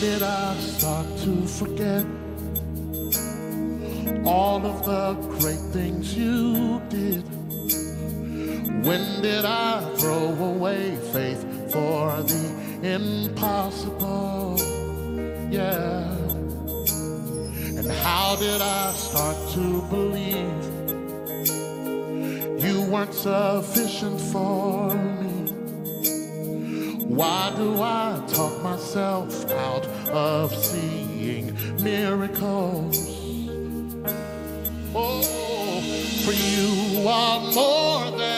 did I start to forget all of the great things you did? When did I throw away faith for the impossible? Yeah. And how did I start to believe you weren't sufficient for me? Why do I talk myself out of seeing miracles? Oh, for you are more than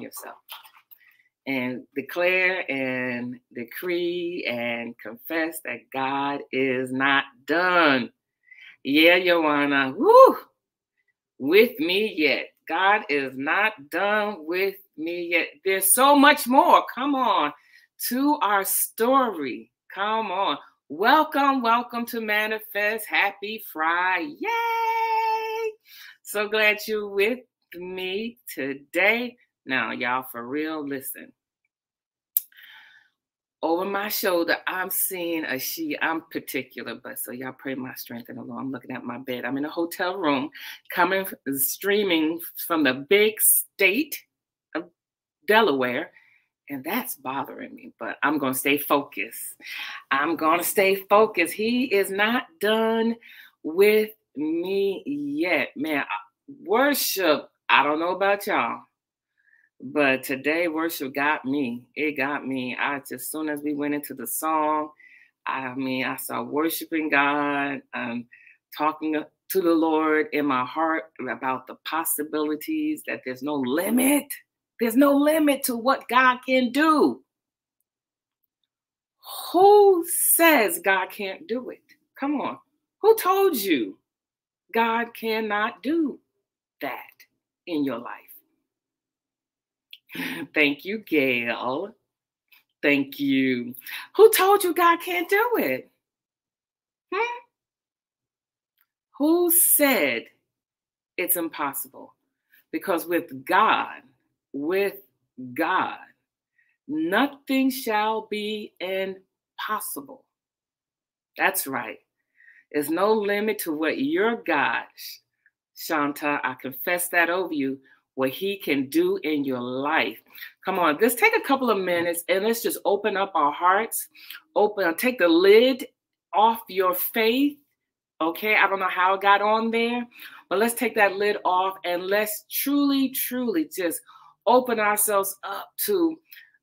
yourself, and declare and decree and confess that God is not done. Yeah, Joanna, woo, with me yet. God is not done with me yet. There's so much more. Come on to our story. Come on. Welcome, welcome to MannaFest. Happy Friday. Yay! So glad you're with me today. Now, y'all, for real, listen. Over my shoulder, I'm seeing a she. I'm particular, but so y'all pray my strength and along. I'm looking at my bed. I'm in a hotel room, coming streaming from the big state of Delaware and that's bothering me, but I'm going to stay focused. I'm going to stay focused. He is not done with me yet. Man, worship, I don't know about y'all, but today worship got me. It got me. I just, as soon as we went into the song, I mean, I saw worshiping God, um, talking to the Lord in my heart about the possibilities that there's no limit there's no limit to what God can do. Who says God can't do it? Come on. Who told you God cannot do that in your life? Thank you, Gail. Thank you. Who told you God can't do it? Hmm? Who said it's impossible? Because with God, with God, nothing shall be impossible. That's right. There's no limit to what your God, Shanta, I confess that over you, what he can do in your life. Come on, let's take a couple of minutes and let's just open up our hearts. Open, take the lid off your faith. Okay, I don't know how it got on there, but let's take that lid off and let's truly, truly just open ourselves up to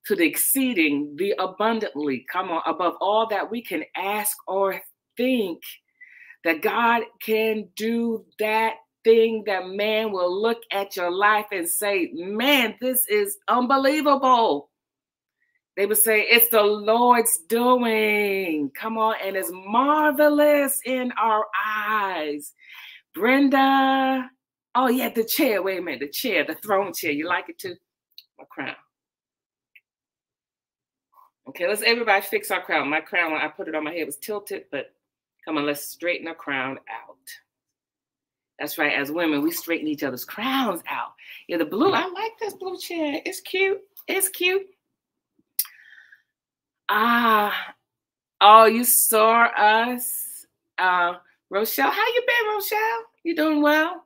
to the exceeding, the abundantly, come on, above all that we can ask or think, that God can do that thing that man will look at your life and say, Man, this is unbelievable. They would say, It's the Lord's doing. Come on, and it's marvelous in our eyes. Brenda, Oh yeah, the chair. Wait a minute, the chair, the throne chair. You like it too? My crown. Okay, let's everybody fix our crown. My crown, when I put it on my head, was tilted, but come on, let's straighten our crown out. That's right. As women, we straighten each other's crowns out. Yeah, the blue. I like this blue chair. It's cute. It's cute. Ah, oh, you saw us, uh, Rochelle. How you been, Rochelle? You doing well?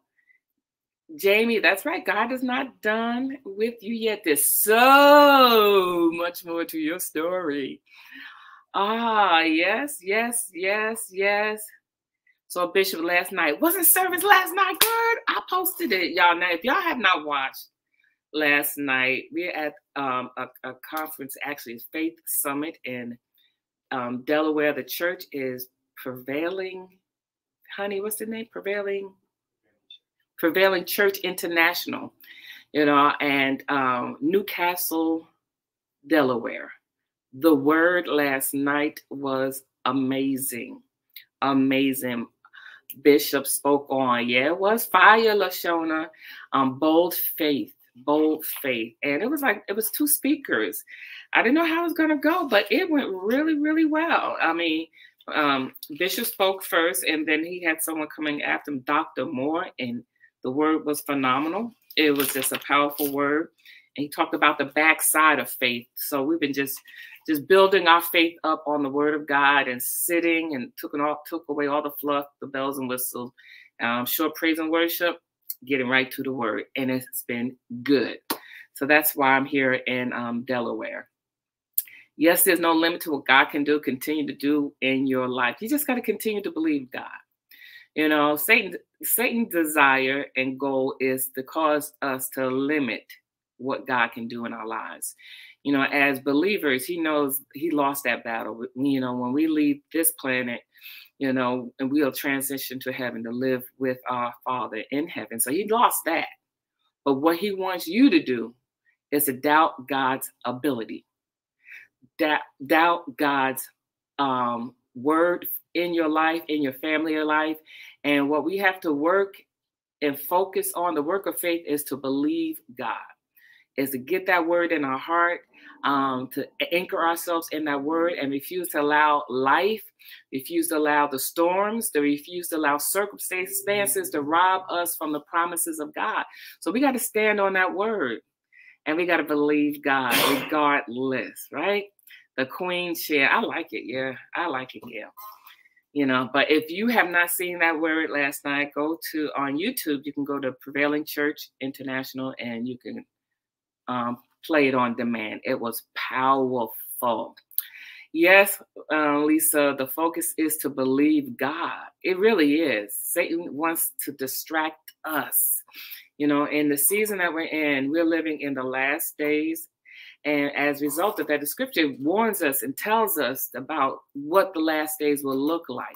Jamie, that's right. God is not done with you yet. There's so much more to your story. Ah, yes, yes, yes, yes. So, Bishop, last night wasn't service last night good? I posted it, y'all. Now, if y'all have not watched last night, we're at um, a, a, conference, actually, Faith Summit in um, Delaware. The church is prevailing. Honey, what's the name? Prevailing Prevailing Church International, you know, and um, New Castle, Delaware. The word last night was amazing, amazing. Bishop spoke on, yeah, it was fire, Lashona, um, bold faith, bold faith, and it was like it was two speakers. I didn't know how it was gonna go, but it went really, really well. I mean, um, Bishop spoke first, and then he had someone coming after him, Dr. Moore, and the word was phenomenal. It was just a powerful word. And he talked about the backside of faith. So we've been just just building our faith up on the word of God and sitting and took an all took away all the fluff, the bells and whistles, um, short praise and worship, getting right to the word. And it's been good. So that's why I'm here in um, Delaware. Yes, there's no limit to what God can do, continue to do in your life. You just got to continue to believe God. You know, Satan Satan's desire and goal is to cause us to limit what God can do in our lives. You know, as believers, He knows He lost that battle. You know, when we leave this planet, you know, and we'll transition to heaven to live with our Father in heaven. So He lost that. But what He wants you to do is to doubt God's ability, doubt, doubt God's um, word in your life, in your family life. And what we have to work and focus on the work of faith is to believe God, is to get that word in our heart, um, to anchor ourselves in that word and refuse to allow life, refuse to allow the storms, to refuse to allow circumstances to rob us from the promises of God. So we got to stand on that word and we got to believe God regardless, right? The queen share. I like it. Yeah, I like it. Yeah you know but if you have not seen that word last night go to on youtube you can go to prevailing church international and you can um, play it on demand. It was powerful. Yes uh, lisa the focus is to believe god. It really is. Satan wants to distract us. You know in the season that we're in we're living in the last days and as a result of that, the scripture warns us and tells us about what the last days will look like.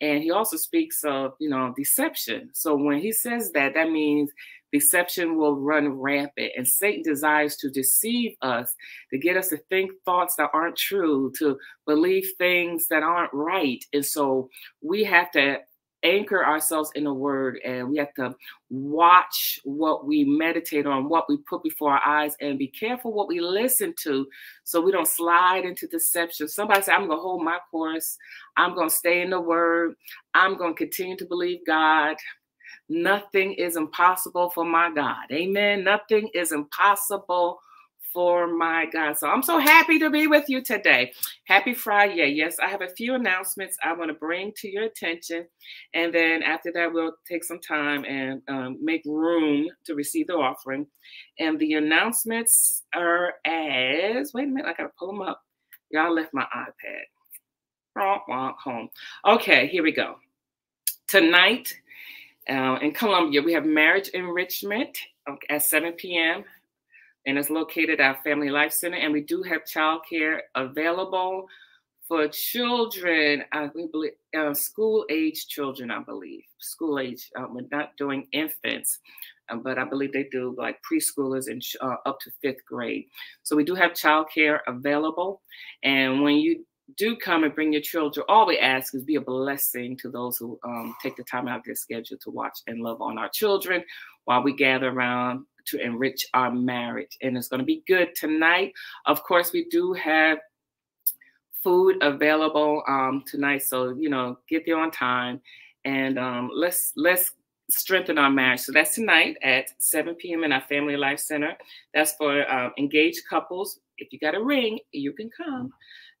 And he also speaks of, you know, deception. So when he says that, that means deception will run rampant. And Satan desires to deceive us, to get us to think thoughts that aren't true, to believe things that aren't right. And so we have to anchor ourselves in the word and we have to watch what we meditate on, what we put before our eyes, and be careful what we listen to so we don't slide into deception. Somebody say, I'm going to hold my course. I'm going to stay in the word. I'm going to continue to believe God. Nothing is impossible for my God. Amen. Nothing is impossible for my God. So I'm so happy to be with you today. Happy Friday. Yes, I have a few announcements I want to bring to your attention. And then after that, we'll take some time and um, make room to receive the offering. And the announcements are as wait a minute, I got to pull them up. Y'all left my iPad. Home. Okay, here we go. Tonight uh, in Columbia, we have marriage enrichment at 7 p.m and it's located at Family Life Center. And we do have childcare available for children, I believe, uh, school age children, I believe, school age. Uh, we're not doing infants, uh, but I believe they do like preschoolers and uh, up to fifth grade. So we do have childcare available. And when you do come and bring your children, all we ask is be a blessing to those who um, take the time out of their schedule to watch and love on our children while we gather around to enrich our marriage. And it's going to be good tonight. Of course, we do have food available um, tonight, so you know, get there on time, and um, let's let's strengthen our marriage. So that's tonight at 7 p.m. in our Family Life Center. That's for um, engaged couples. If you got a ring, you can come.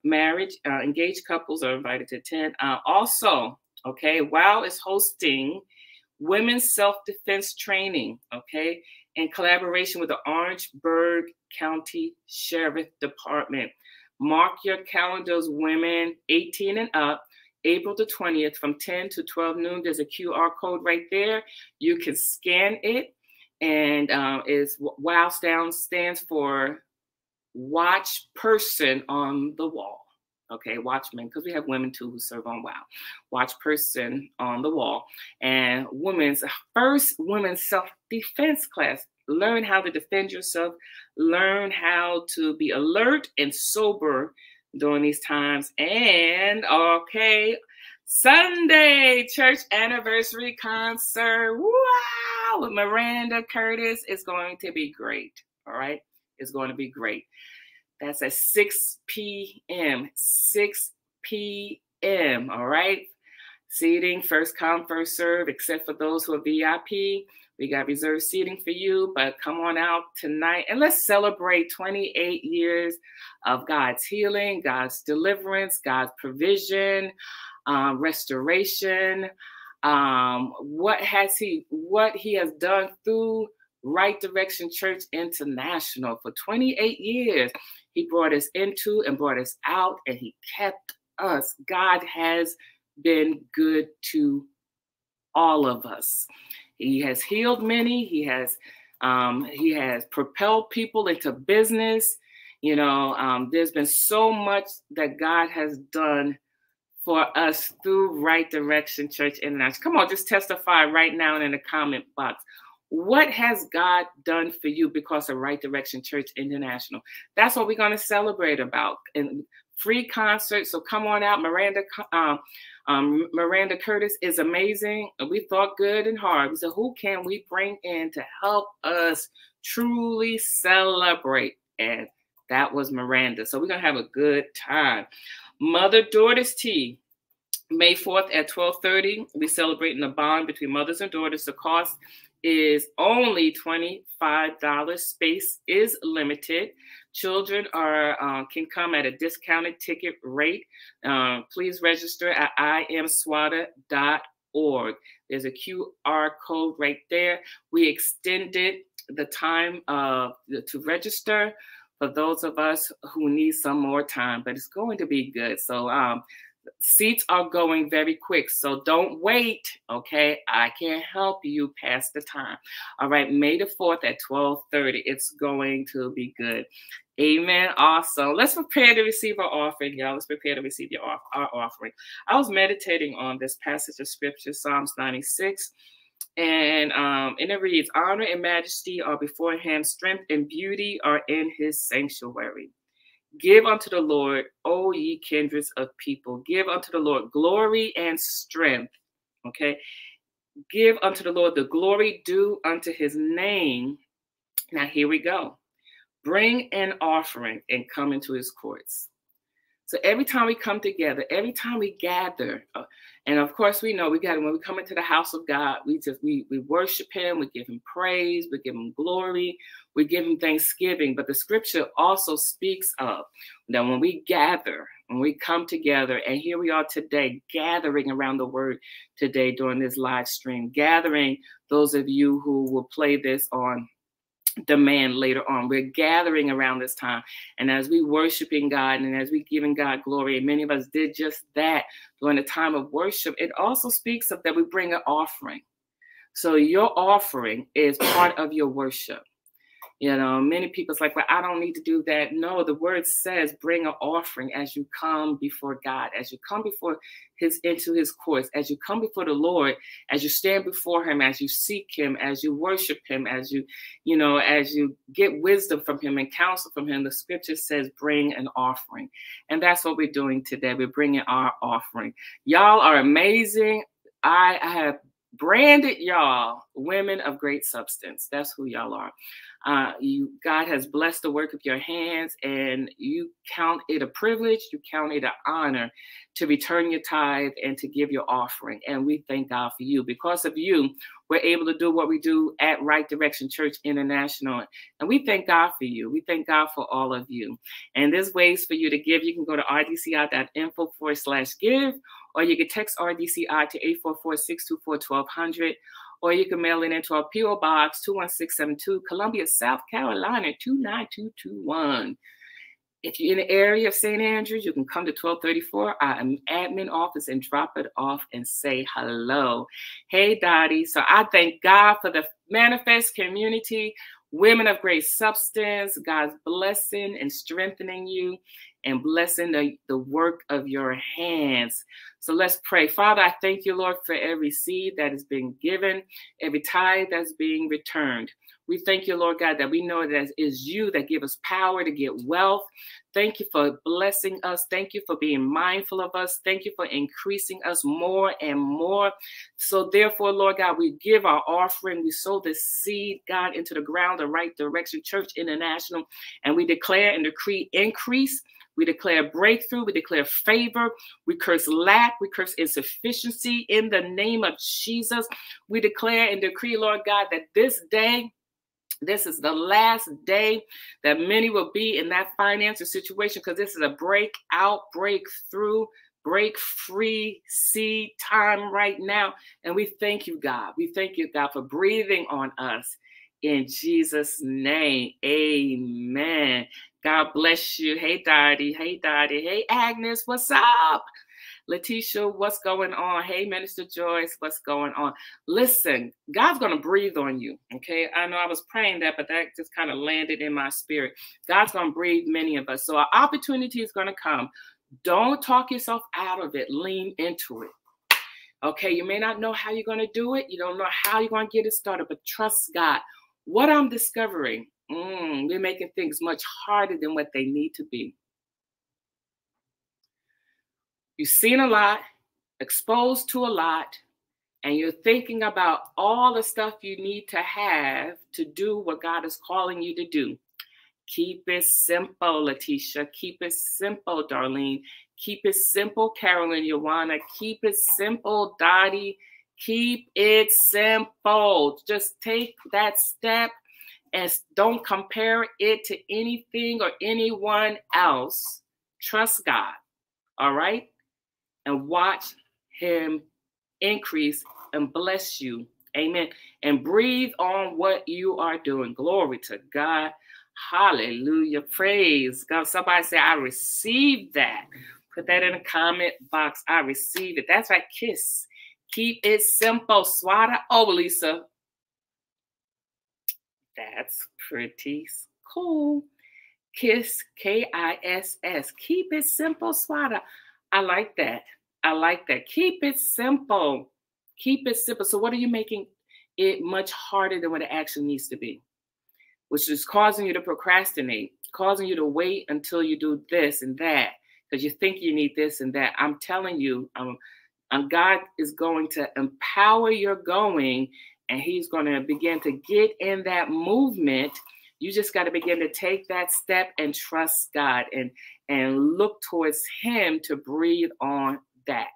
Marriage, uh, engaged couples are invited to attend. Uh, also, okay, WOW is hosting women's self-defense training. Okay, in collaboration with the Orangeburg County Sheriff Department. Mark your calendars, women 18 and up, April the 20th from 10 to 12 noon. There's a QR code right there. You can scan it, and um, is WOW stands for Watch Person on the Wall okay, watchmen, because we have women too who serve on WOW, watch person on the wall, and women's first women's self-defense class. Learn how to defend yourself, learn how to be alert and sober during these times. And okay, Sunday church anniversary concert. Wow, with Miranda Curtis is going to be great. All right, it's going to be great. That's at 6 p.m. 6 p.m. All right. Seating, first come, first serve, except for those who are VIP. We got reserved seating for you, but come on out tonight and let's celebrate 28 years of God's healing, God's deliverance, God's provision, um, restoration. Um, what has He, what He has done through Right Direction Church International for 28 years. He brought us into and brought us out, and He kept us. God has been good to all of us. He has healed many. He has Um, he has propelled people into business. You know, um, there's been so much that God has done for us through Right Direction Church International. Come on, just testify right now in the comment box. What has God done for you because of Right Direction Church International? That's what we're going to celebrate about. And free concert. So come on out. Miranda um, um, Miranda Curtis is amazing. We thought good and hard. We said, who can we bring in to help us truly celebrate? And that was Miranda. So we're going to have a good time. Mother Daughters Tea. May 4th at 12:30, we celebrating the bond between mothers and daughters. The cost is only $25. Space is limited. Children are uh, can come at a discounted ticket rate. Uh, please register at imswada.org. There's a QR code right there. We extended the time uh, to register for those of us who need some more time, but it's going to be good. So um, seats are going very quick so don't wait okay? I can't help you pass the time. All right may the 4th at 12:30 it's going to be good. Amen awesome. Let's prepare to receive our offering y'all. Let's prepare to receive your our offering. I was meditating on this passage of scripture psalms 96 and um, and it reads honor and majesty are before him strength and beauty are in his sanctuary Give unto the Lord, O ye kindreds of people. Give unto the Lord glory and strength. Okay. Give unto the Lord the glory due unto his name. Now, here we go. Bring an offering and come into his courts. So every time we come together, every time we gather, uh, and of course we know we got when we come into the house of God, we just we we worship Him, we give Him praise, we give Him glory, we give Him thanksgiving. But the Scripture also speaks of that when we gather, when we come together, and here we are today, gathering around the Word today during this live stream, gathering those of you who will play this on demand later on. We're gathering around this time. And as we worshiping God and as we giving God glory, and many of us did just that during the time of worship, it also speaks of that we bring an offering. So your offering is part of your worship. You know, many people's like, well, I don't need to do that. No, the word says bring an offering as you come before God, as you come before his into his courts, as you come before the Lord, as you stand before him, as you seek him, as you worship him, as you, you know, as you get wisdom from him and counsel from him. The scripture says bring an offering. And that's what we're doing today. We're bringing our offering. Y'all are amazing. I have branded y'all women of great substance. That's who y'all are. Uh, you God has blessed the work of your hands, and you count it a privilege, you count it an honor to return your tithe and to give your offering. And we thank God for you. Because of you, we're able to do what we do at Right Direction Church International. And we thank God for you. We thank God for all of you. And there's ways for you to give. You can go to rdci.info forward slash give, or you can text RDCI to 844 624 1200 or you can mail it into our PO Box 21672, Columbia, South Carolina 29221. If you're in the area of St. Andrews, you can come to 1234, our admin office, and drop it off and say hello. Hey, Dottie. So I thank God for the MannaFest community, women of great substance, God's blessing and strengthening you and blessing the, the work of your hands. So let's pray. Father, I thank you, Lord, for every seed that is being given, every tithe that's being returned. We thank you, Lord God, that we know that it is you that give us power to get wealth. Thank you for blessing us. Thank you for being mindful of us. Thank you for increasing us more and more. So, therefore, Lord God, we give our offering. We sow this seed, God, into the ground, the right direction, Church International, and we declare and decree increase we declare breakthrough. We declare favor. We curse lack. We curse insufficiency in the name of Jesus. We declare and decree, Lord God, that this day, this is the last day that many will be in that financial situation because this is a breakout, breakthrough, break free seed time right now. And we thank you, God. We thank you, God, for breathing on us. In Jesus' name, amen. God bless you. Hey, Dottie. Hey, Dottie. Hey, Agnes. What's up? Letitia, what's going on? Hey, Minister Joyce, what's going on? Listen, God's going to breathe on you. Okay. I know I was praying that, but that just kind of landed in my spirit. God's going to breathe many of us. So, an opportunity is going to come. Don't talk yourself out of it, lean into it. Okay. You may not know how you're going to do it, you don't know how you're going to get it started, but trust God. What I'm discovering, mm, we're making things much harder than what they need to be. You've seen a lot, exposed to a lot, and you're thinking about all the stuff you need to have to do what God is calling you to do. Keep it simple, Letitia. Keep it simple, Darlene. Keep it simple, Carolyn, Joanna. Keep it simple, Dottie. Keep it simple. Just take that step and don't compare it to anything or anyone else. Trust God. All right? and watch him increase and bless you. Amen. And breathe on what you are doing. Glory to God. Hallelujah. Praise God. Somebody say, I receive that. Put that in the comment box. I receive it. That's right. Kiss. Keep it simple. Swada. Oh, Lisa. That's pretty cool. Kiss. K I S S. Keep it simple. Swada. I like that. I like that. Keep it simple. Keep it simple. So, what are you making it much harder than what it actually needs to be? Which is causing you to procrastinate, causing you to wait until you do this and that because you think you need this and that. I'm telling you, um, um, God is going to empower your going and He's going to begin to get in that movement. You just got to begin to take that step and trust God and and look towards Him to breathe on that.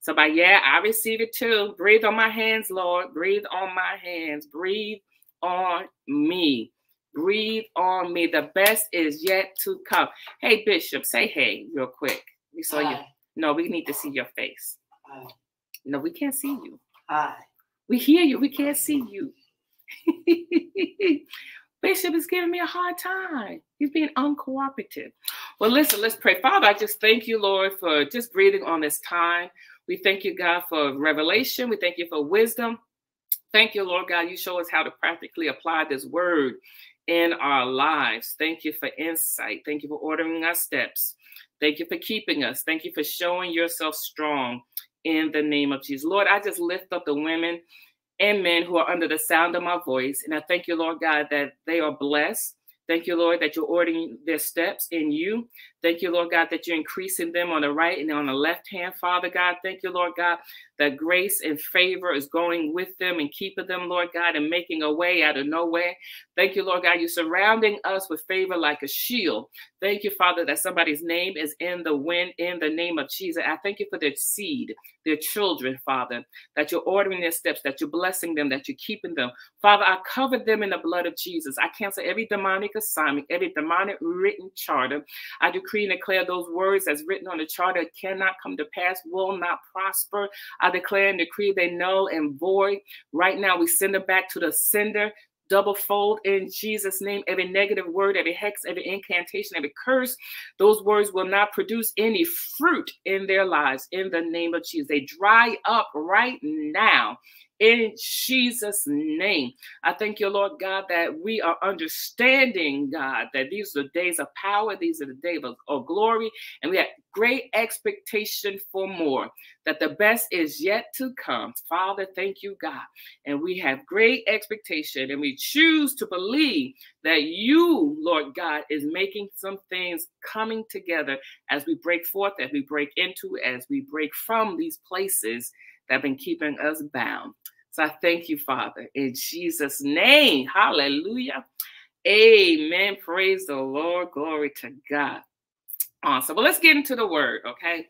So by yeah, I receive it too. Breathe on my hands, Lord. Breathe on my hands. Breathe on me. Breathe on me. The best is yet to come. Hey, Bishop, say hey real quick. We saw Hi. you. No, we need to see your face. Hi. No, we can't see you. Hi. We hear you. We can't see you. Bishop is giving me a hard time. He's being uncooperative. Well, listen, let's pray. Father, I just thank you, Lord, for just breathing on this time. We thank you, God, for revelation. We thank you for wisdom. Thank you, Lord God. You show us how to practically apply this word in our lives. Thank you for insight. Thank you for ordering our steps. Thank you for keeping us. Thank you for showing yourself strong in the name of Jesus. Lord, I just lift up the women and men who are under the sound of my voice. And I thank you, Lord God, that they are blessed. Thank you, Lord, that you're ordering their steps in you. Thank you, Lord God, that you're increasing them on the right and on the left hand, Father God. Thank you, Lord God, that grace and favor is going with them and keeping them, Lord God, and making a way out of no way. Thank you, Lord God, you're surrounding us with favor like a shield. Thank you, Father, that somebody's name is in the wind in the name of Jesus. I thank you for their seed, their children, Father, that you're ordering their steps, that you're blessing them, that you're keeping them. Father, I cover them in the blood of Jesus. I cancel every demonic assignment, every demonic written charter. I decree and declare those words as written on the charter cannot come to pass, will not prosper. I declare and decree they null and void. Right now, we send them back to the sender double fold in Jesus' name. Every negative word, every hex, every incantation, every curse, those words will not produce any fruit in their lives in the name of Jesus. They dry up right now in Jesus' name. I thank you, Lord God, that we are understanding, God, that these are the days of power, these are the days of, of glory, and we have great expectation for more, that the best is yet to come. Father, thank you, God. And we have great expectation, and we choose to believe that you, Lord God, is making some things coming together as we break forth, as we break into, as we break from these places that have been keeping us bound. So I thank you, Father, in Jesus' name. Hallelujah. Amen. Praise the Lord. Glory to God. Awesome. Well, let's get into the word, okay?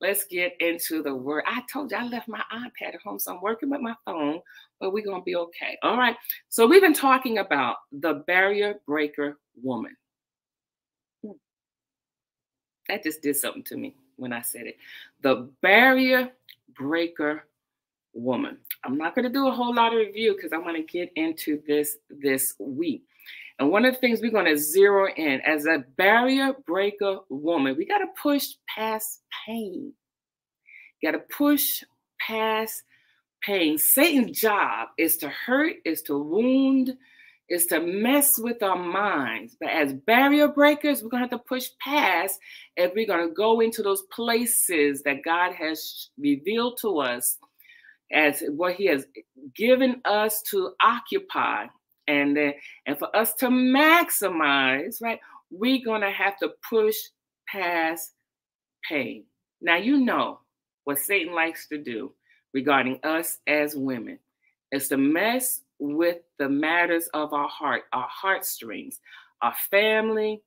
Let's get into the word. I told you I left my iPad at home, so I'm working with my phone, but we're going to be okay. All right. So we've been talking about the barrier breaker woman. That just did something to me when I said it. The barrier breaker woman. I'm not going to do a whole lot of review because I want to get into this this week. And one of the things we're going to zero in as a barrier breaker woman, we got to push past pain. got to push past pain. Satan's job is to hurt, is to wound, is to mess with our minds. But as barrier breakers, we're going to have to push past if we're going to go into those places that God has revealed to us as what He has given us to occupy. And, then, and for us to maximize, right, we're going to have to push past pain. Now, you know what Satan likes to do regarding us as women is to mess with the matters of our heart, our heartstrings, our family,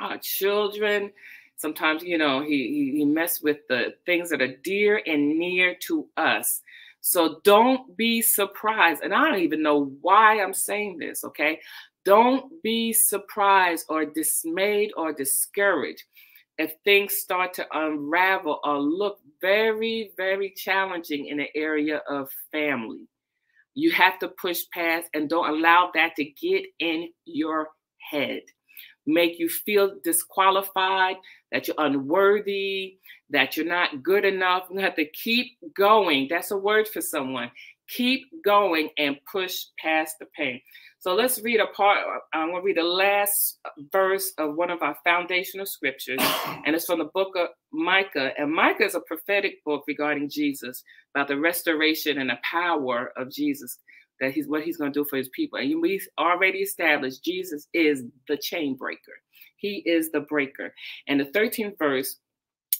our children. Sometimes, you know, he, he, he mess with the things that are dear and near to us. So don't be surprised. And I don't even know why I'm saying this, okay? Don't be surprised or dismayed or discouraged if things start to unravel or look very, very challenging in the area of family. You have to push past and don't allow that to get in your head. Make you feel disqualified, that you're unworthy, that you're not good enough. You have to keep going. That's a word for someone. Keep going and push past the pain. So let's read a part. I'm going to read the last verse of one of our foundational scriptures, and it's from the book of Micah. And Micah is a prophetic book regarding Jesus, about the restoration and the power of Jesus, that he's what he's going to do for his people. And we already established Jesus is the chain breaker. He is the breaker. And the 13th verse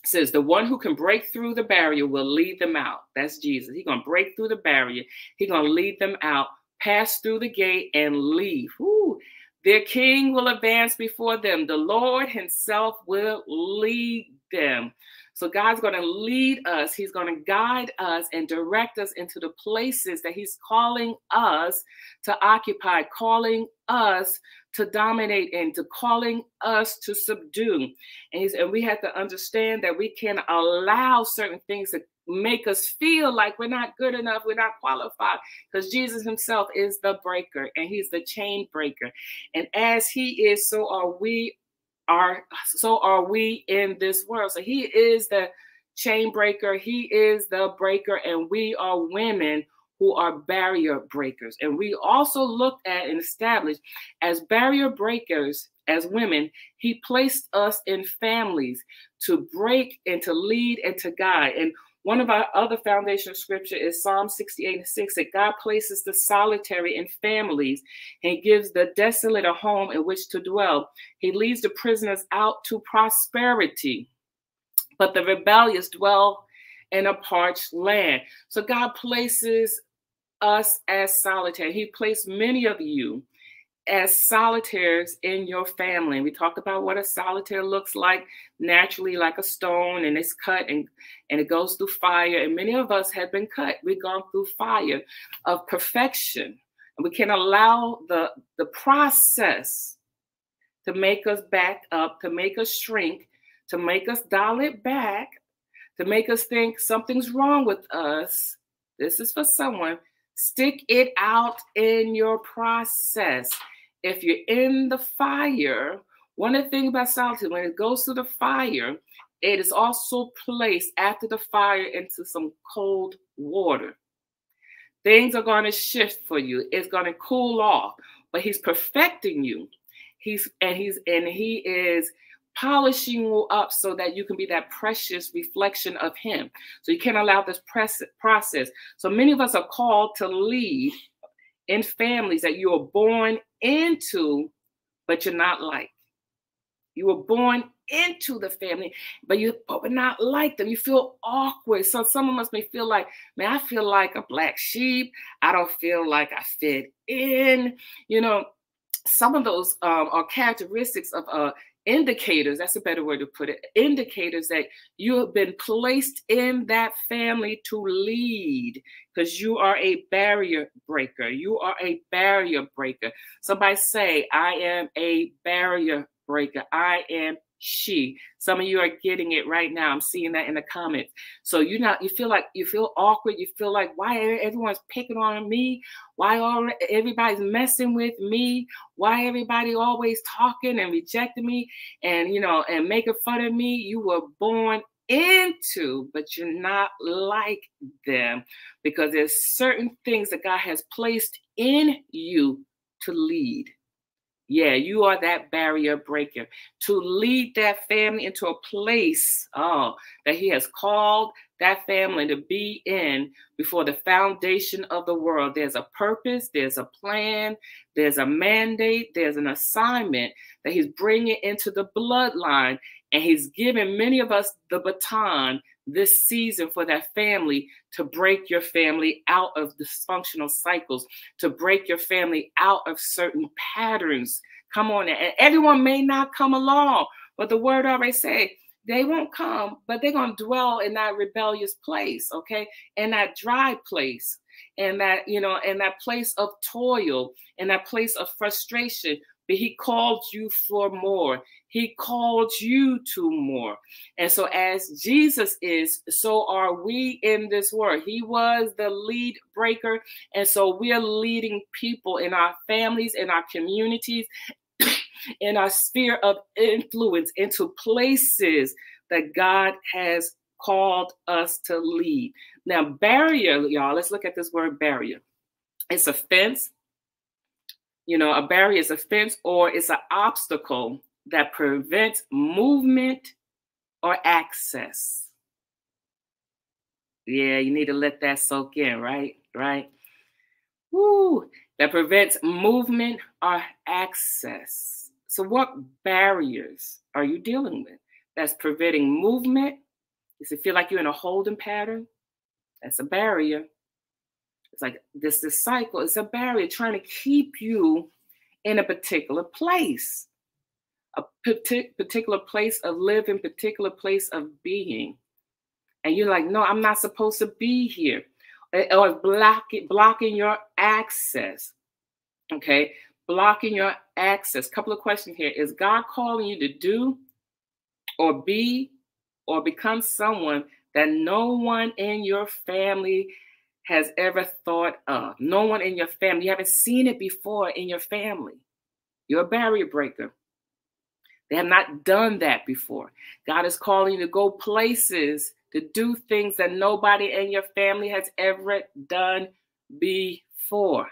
says the one who can break through the barrier will lead them out. That's Jesus. He's going to break through the barrier. He's going to lead them out pass through the gate and leave. Ooh, their king will advance before them. The Lord himself will lead them. So God's going to lead us. He's going to guide us and direct us into the places that he's calling us to occupy, calling us to dominate and to calling us to subdue. And, and we have to understand that we can allow certain things to make us feel like we're not good enough, we're not qualified, because Jesus himself is the breaker and he's the chain breaker. And as he is, so are we are so are we in this world. So he is the chain breaker, he is the breaker, and we are women who are barrier breakers. And we also looked at and established as barrier breakers as women, he placed us in families to break and to lead and to guide. And one of our other foundation scripture is Psalm 68 and 6 that God places the solitary in families and gives the desolate a home in which to dwell. He leads the prisoners out to prosperity, but the rebellious dwell in a parched land. So God places us as solitary. He placed many of you as solitaires in your family. We talked about what a solitaire looks like naturally, like a stone, and it's cut and, and it goes through fire. And many of us have been cut. We've gone through fire of perfection. And we can allow the, the process to make us back up, to make us shrink, to make us dial it back, to make us think something's wrong with us. This is for someone Stick it out in your process. If you're in the fire, one of the things about solitude, when it goes through the fire, it is also placed after the fire into some cold water. Things are going to shift for you. It's going to cool off, but he's perfecting you. He's and he's and he is polishing you up so that you can be that precious reflection of Him. So you can't allow this process. So many of us are called to lead in families that you were born into, but you're not like. You were born into the family, but you but not like them. You feel awkward. So some of us may feel like, man, I feel like a black sheep. I don't feel like I fit in. You know, some of those um, are characteristics of a indicators that's a better word to put it indicators that you have been placed in that family to lead because you are a barrier breaker you are a barrier breaker. Somebody say i am a barrier breaker. I am she. Some of you are getting it right now. I'm seeing that in the comments. So you not you feel like you feel awkward. You feel like why everyone's picking on me? Why all everybody's messing with me? Why everybody always talking and rejecting me and you know and making fun of me? You were born into, but you're not like them because there's certain things that God has placed in you to lead. Yeah, you are that barrier breaker to lead that family into a place oh, that He has called that family to be in before the foundation of the world. There's a purpose, there's a plan, there's a mandate, there's an assignment that He's bringing into the bloodline. And He's given many of us the baton this season for that family to break your family out of dysfunctional cycles, to break your family out of certain patterns. Come on, and everyone may not come along, but the word already say they won't come, but they're gonna dwell in that rebellious place, okay, in that dry place, and that you know, in that place of toil, in that place of frustration. But he called you for more. He called you to more. And so, as Jesus is, so are we in this world. He was the lead breaker. And so, we are leading people in our families, in our communities, in our sphere of influence into places that God has called us to lead. Now, barrier, y'all, let's look at this word barrier. It's a fence. You know, a barrier is a fence or it's an obstacle that prevents movement or access. Yeah, you need to let that soak in, right? Right? Woo! That prevents movement or access. So, what barriers are you dealing with that's preventing movement? Does it feel like you're in a holding pattern? That's a barrier. It's like this, this cycle, it's a barrier trying to keep you in a particular place a particular place of living, particular place of being. And you're like, no, I'm not supposed to be here. Or blocking, blocking your access. Okay, blocking your access. Couple of questions here. Is God calling you to do or be or become someone that no one in your family has ever thought of? No one in your family. You haven't seen it before in your family. You're a barrier breaker. They have not done that before. God is calling you to go places to do things that nobody in your family has ever done before.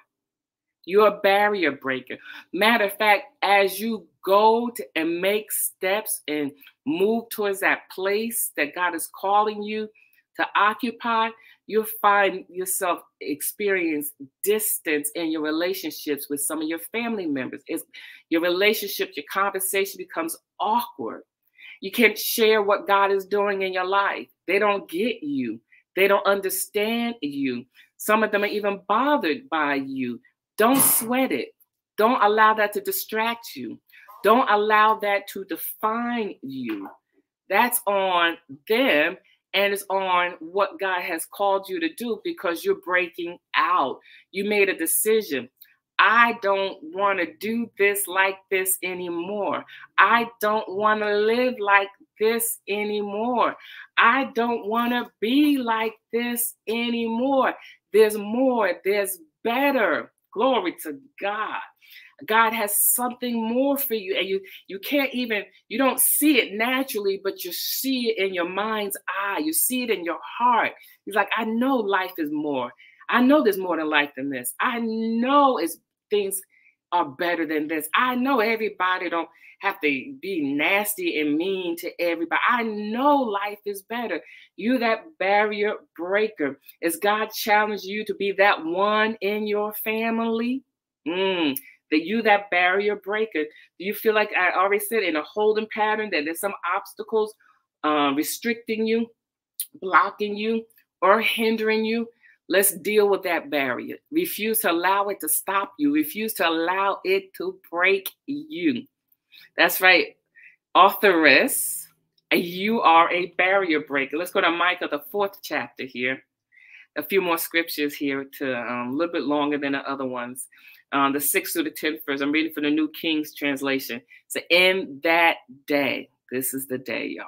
You're a barrier breaker. Matter of fact, as you go to, and make steps and move towards that place that God is calling you to occupy, you'll find yourself experience distance in your relationships with some of your family members. It's, your relationship, your conversation becomes awkward. You can't share what God is doing in your life. They don't get you. They don't understand you. Some of them are even bothered by you. Don't sweat it. Don't allow that to distract you. Don't allow that to define you. That's on them and it's on what God has called you to do because you're breaking out. You made a decision. I don't want to do this like this anymore. I don't want to live like this anymore. I don't want to be like this anymore. There's more, there's better. Glory to God. God has something more for you and you you can't even you don't see it naturally but you see it in your mind's eye. You see it in your heart. He's like I know life is more. I know there's more than life than this. I know it's things are better than this. I know everybody don't have to be nasty and mean to everybody. I know life is better. You that barrier breaker. Is God challenge you to be that one in your family? Mm that you that barrier breaker do you feel like i already said in a holding pattern that there's some obstacles uh, restricting you blocking you or hindering you? Let's deal with that barrier. Refuse to allow it to stop you. Refuse to allow it to break you. That's right. Authoress you are a barrier breaker. Let's go to micah the fourth chapter here. A few more scriptures here to um, a little bit longer than the other ones um, the sixth through the tenth verse. I'm reading from the New King's translation. So, in that day, this is the day, y'all.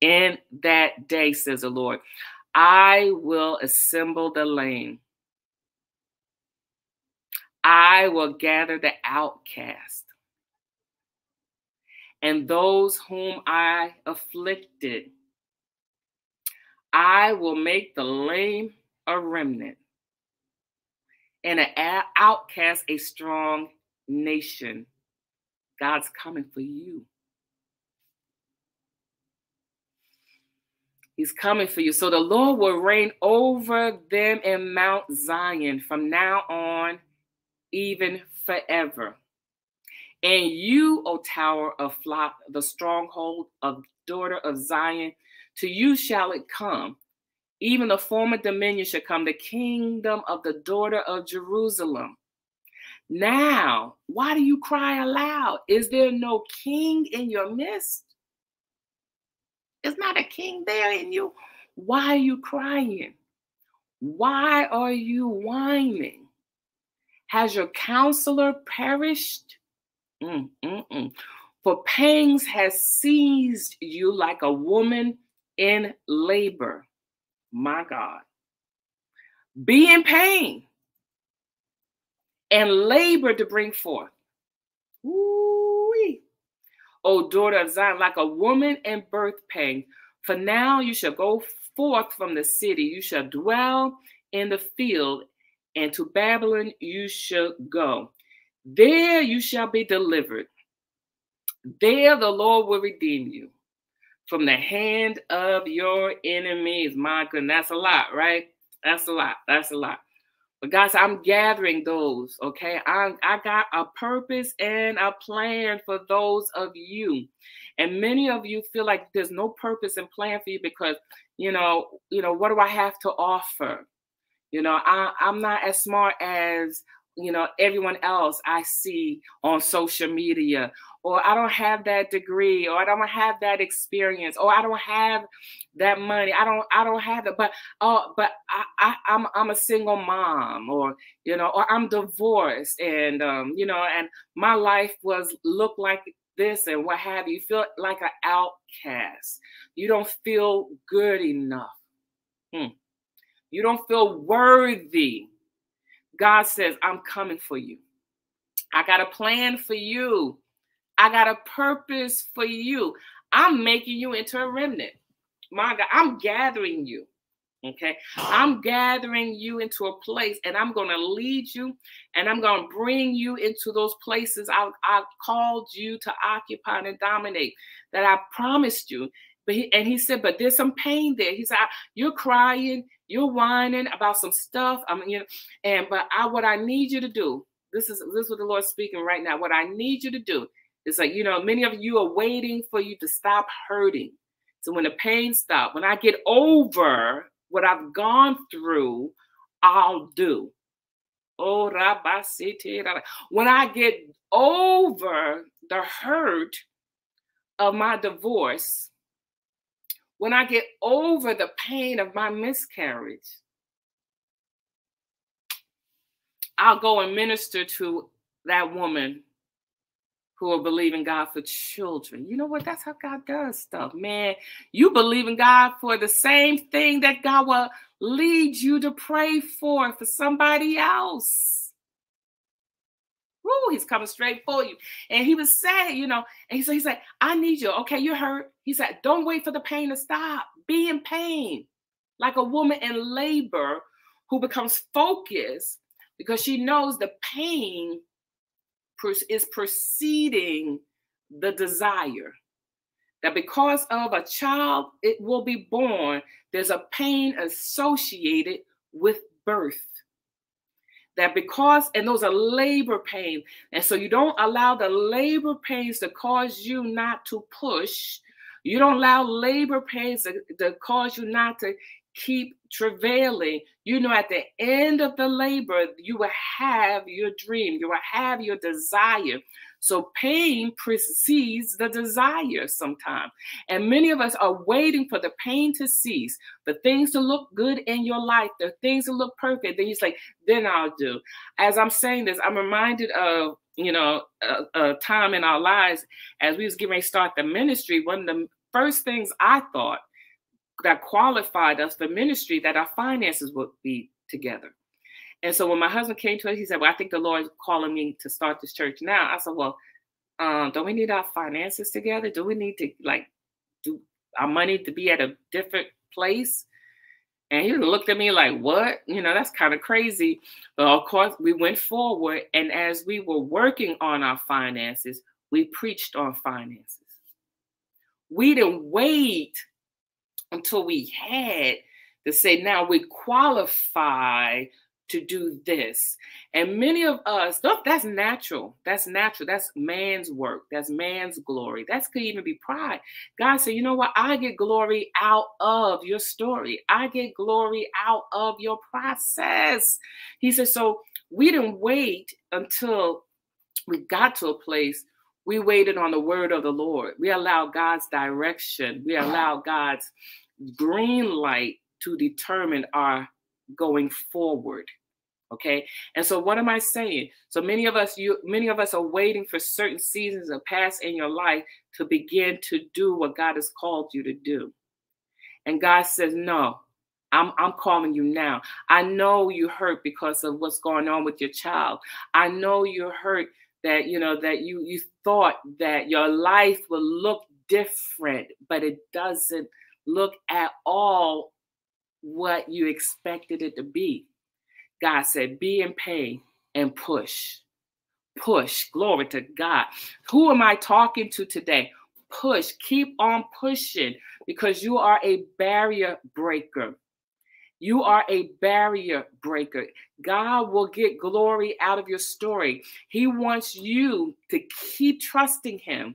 In that day, says the Lord, I will assemble the lame. I will gather the outcast and those whom I afflicted. I will make the lame a remnant and an outcast a strong nation. God's coming for you. He's coming for you. So the Lord will reign over them in Mount Zion from now on, even forever. And you, O tower of flock, the stronghold of daughter of Zion, to you shall it come. Even the former dominion shall come, the kingdom of the daughter of Jerusalem. Now, why do you cry aloud? Is there no king in your midst? Is not a king there in you? Why are you crying? Why are you whining? Has your counselor perished? Mm, mm, mm. For pangs has seized you like a woman in labor. My God. Be in pain and labor to bring forth. Ooh-wee. O daughter of Zion, like a woman in birth pain. For now you shall go forth from the city, you shall dwell in the field, and to Babylon you shall go. There you shall be delivered. There the Lord will redeem you from the hand of your enemies. My goodness, that's a lot, right? That's a lot. That's a lot. But guys, I'm gathering those, okay? I, I got a purpose and a plan for those of you. And many of you feel like there's no purpose and plan for you because, you know, you know, what do I have to offer? You know, I, I'm not as smart as you know everyone else I see on social media or I don't have that degree, or I don't have that experience, or I don't have that money. I don't, I don't have it. But oh, but I, I I'm I'm a single mom, or you know, or I'm divorced, and um, you know, and my life was looked like this and what have you. You feel like an outcast. You don't feel good enough. Hmm. You don't feel worthy. God says, I'm coming for you. I got a plan for you. I got a purpose for you. I'm making you into a remnant. My God, I'm gathering you. Okay. I'm gathering you into a place and I'm going to lead you and I'm going to bring you into those places I, I called you to occupy and dominate that I promised you. But he, and he said, but there's some pain there. He said, you're crying, you're whining about some stuff. I mean, you know, and but I what I need you to do, this is this is what the Lord's speaking right now. What I need you to do is like, you know, many of you are waiting for you to stop hurting. So when the pain stops, when I get over what I've gone through, I'll do. Oh, when I get over the hurt of my divorce, when I get over the pain of my miscarriage, I'll go and minister to that woman who are believing God for children. You know what? That's how God does stuff, man. You believe in God for the same thing that God will lead you to pray for for somebody else. Woo, he's coming straight for you. And he was saying, you know, and he said, he said, I need you. Okay, you're hurt. He said, don't wait for the pain to stop. Be in pain. Like a woman in labor who becomes focused because she knows the pain is preceding the desire. That because of a child, it will be born, there's a pain associated with birth. That because, and those are labor pains. And so you don't allow the labor pains to cause you not to push. You don't allow labor pains to, to cause you not to keep travailing, you know, at the end of the labor, you will have your dream, you will have your desire. So pain precedes the desire sometimes. And many of us are waiting for the pain to cease, the things to look good in your life, the things to look perfect. Then you say, then I'll do. As I'm saying this, I'm reminded of, you know, a, a time in our lives as we was getting ready to start the ministry. One of the first things I thought that qualified us for ministry that our finances would be together. And so when my husband came to us, he said, Well, I think the Lord's calling me to start this church now. I said, Well, um, don't we need our finances together? Do we need to like do our money to be at a different place? And he looked at me like, what? You know, that's kind of crazy. But of course, we went forward. And as we were working on our finances, we preached on finances. We didn't wait until we had to say, now we qualify to do this. And many of us, that's natural. That's natural. That's man's work. That's man's glory. That could even be pride. God said, you know what? I get glory out of your story. I get glory out of your process. He said, so we didn't wait until we got to a place. We waited on the word of the Lord. We allowed God's direction. We allowed God's green light to determine our going forward okay and so what am i saying so many of us you many of us are waiting for certain seasons to pass in your life to begin to do what god has called you to do and god says no I'm, I'm calling you now. I know you hurt because of what's going on with your child. I know you're hurt that you know that you you thought that your life will look different, but it doesn't look at all what you expected it to be. God said, be in pain and push. Push. Glory to God. Who am I talking to today? Push. Keep on pushing because you are a barrier breaker. You are a barrier breaker. God will get glory out of your story. He wants you to keep trusting Him.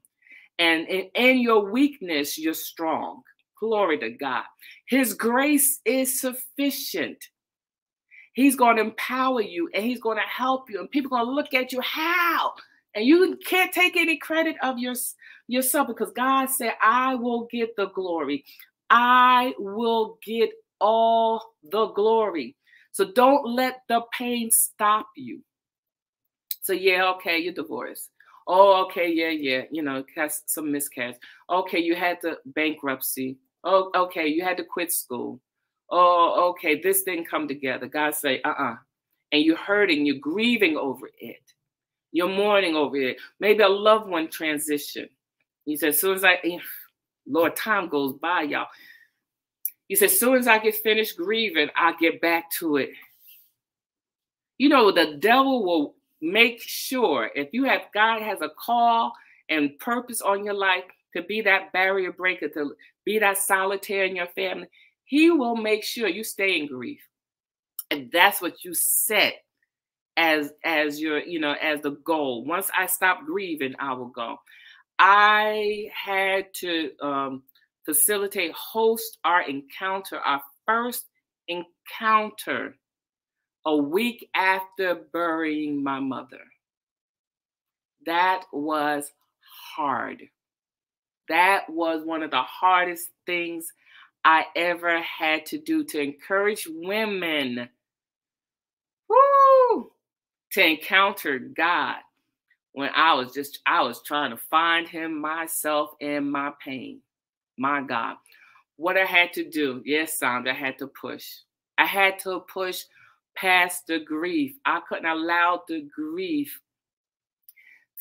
And in, your weakness, you're strong. Glory to God. His grace is sufficient. He's going to empower you and he's going to help you. And people are going to look at you, how? And you can't take any credit of your, yourself because God said, I will get the glory. I will get all the glory. So don't let the pain stop you. So, yeah, okay, you're divorced. Oh, okay, yeah, yeah, you know, that's some miscarriage. Okay, you had the bankruptcy. Oh, okay, you had to quit school oh, okay, this didn't come together. God say, uh-uh. And you're hurting, you're grieving over it. You're mourning over it. Maybe a loved one transition. You said, as soon as I, eh, Lord, time goes by, y'all. You said, as soon as I get finished grieving, I'll get back to it. You know, the devil will make sure if you have, God has a call and purpose on your life to be that barrier breaker, to be that solitaire in your family, he will make sure you stay in grief. And that's what you set as as your, you know, as the goal. Once I stop grieving, I will go. I had to um, facilitate, host our encounter, our first encounter a week after burying my mother. That was hard. That was one of the hardest things I ever had to do to encourage women woo, to encounter God when I was just, I was trying to find Him myself in my pain. My God. What I had to do, yes, Sandra, I had to push. I had to push past the grief. I couldn't allow the grief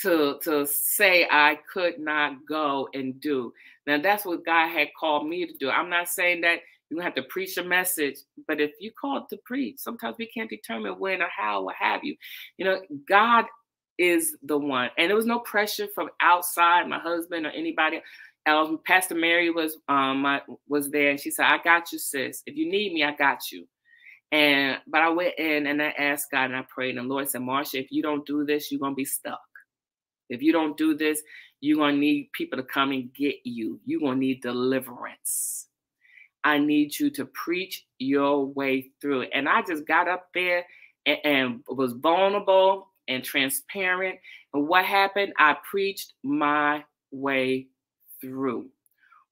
to to say I could not go and do. Now that's what God had called me to do. I'm not saying that you have to preach a message, but if you called to preach, sometimes we can't determine when or how or have you. You know, God is the one, and there was no pressure from outside, my husband or anybody. Um, Pastor Mary was um my, was there, and she said, "I got you, sis. If you need me, I got you." And but I went in and I asked God and I prayed, and the Lord said, "Marcia, if you don't do this, you're gonna be stuck." If you don't do this, you're going to need people to come and get you. You're going to need deliverance. I need you to preach your way through. And I just got up there and, and was vulnerable and transparent. And what happened? I preached my way through.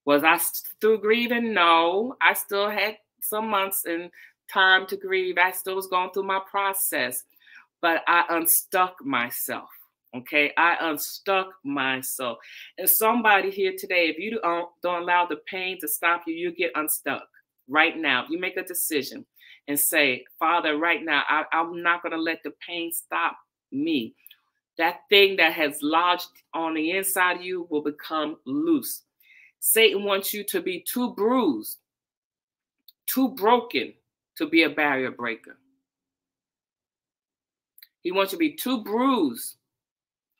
Was I through grieving? No. I still had some months and time to grieve. I still was going through my process, but I unstuck myself. Okay, I unstuck myself. And somebody here today, if you don't, um, don't allow the pain to stop you, you get unstuck right now. You make a decision and say, Father, right now, I, I'm not going to let the pain stop me. That thing that has lodged on the inside of you will become loose. Satan wants you to be too bruised, too broken to be a barrier breaker. He wants you to be too bruised.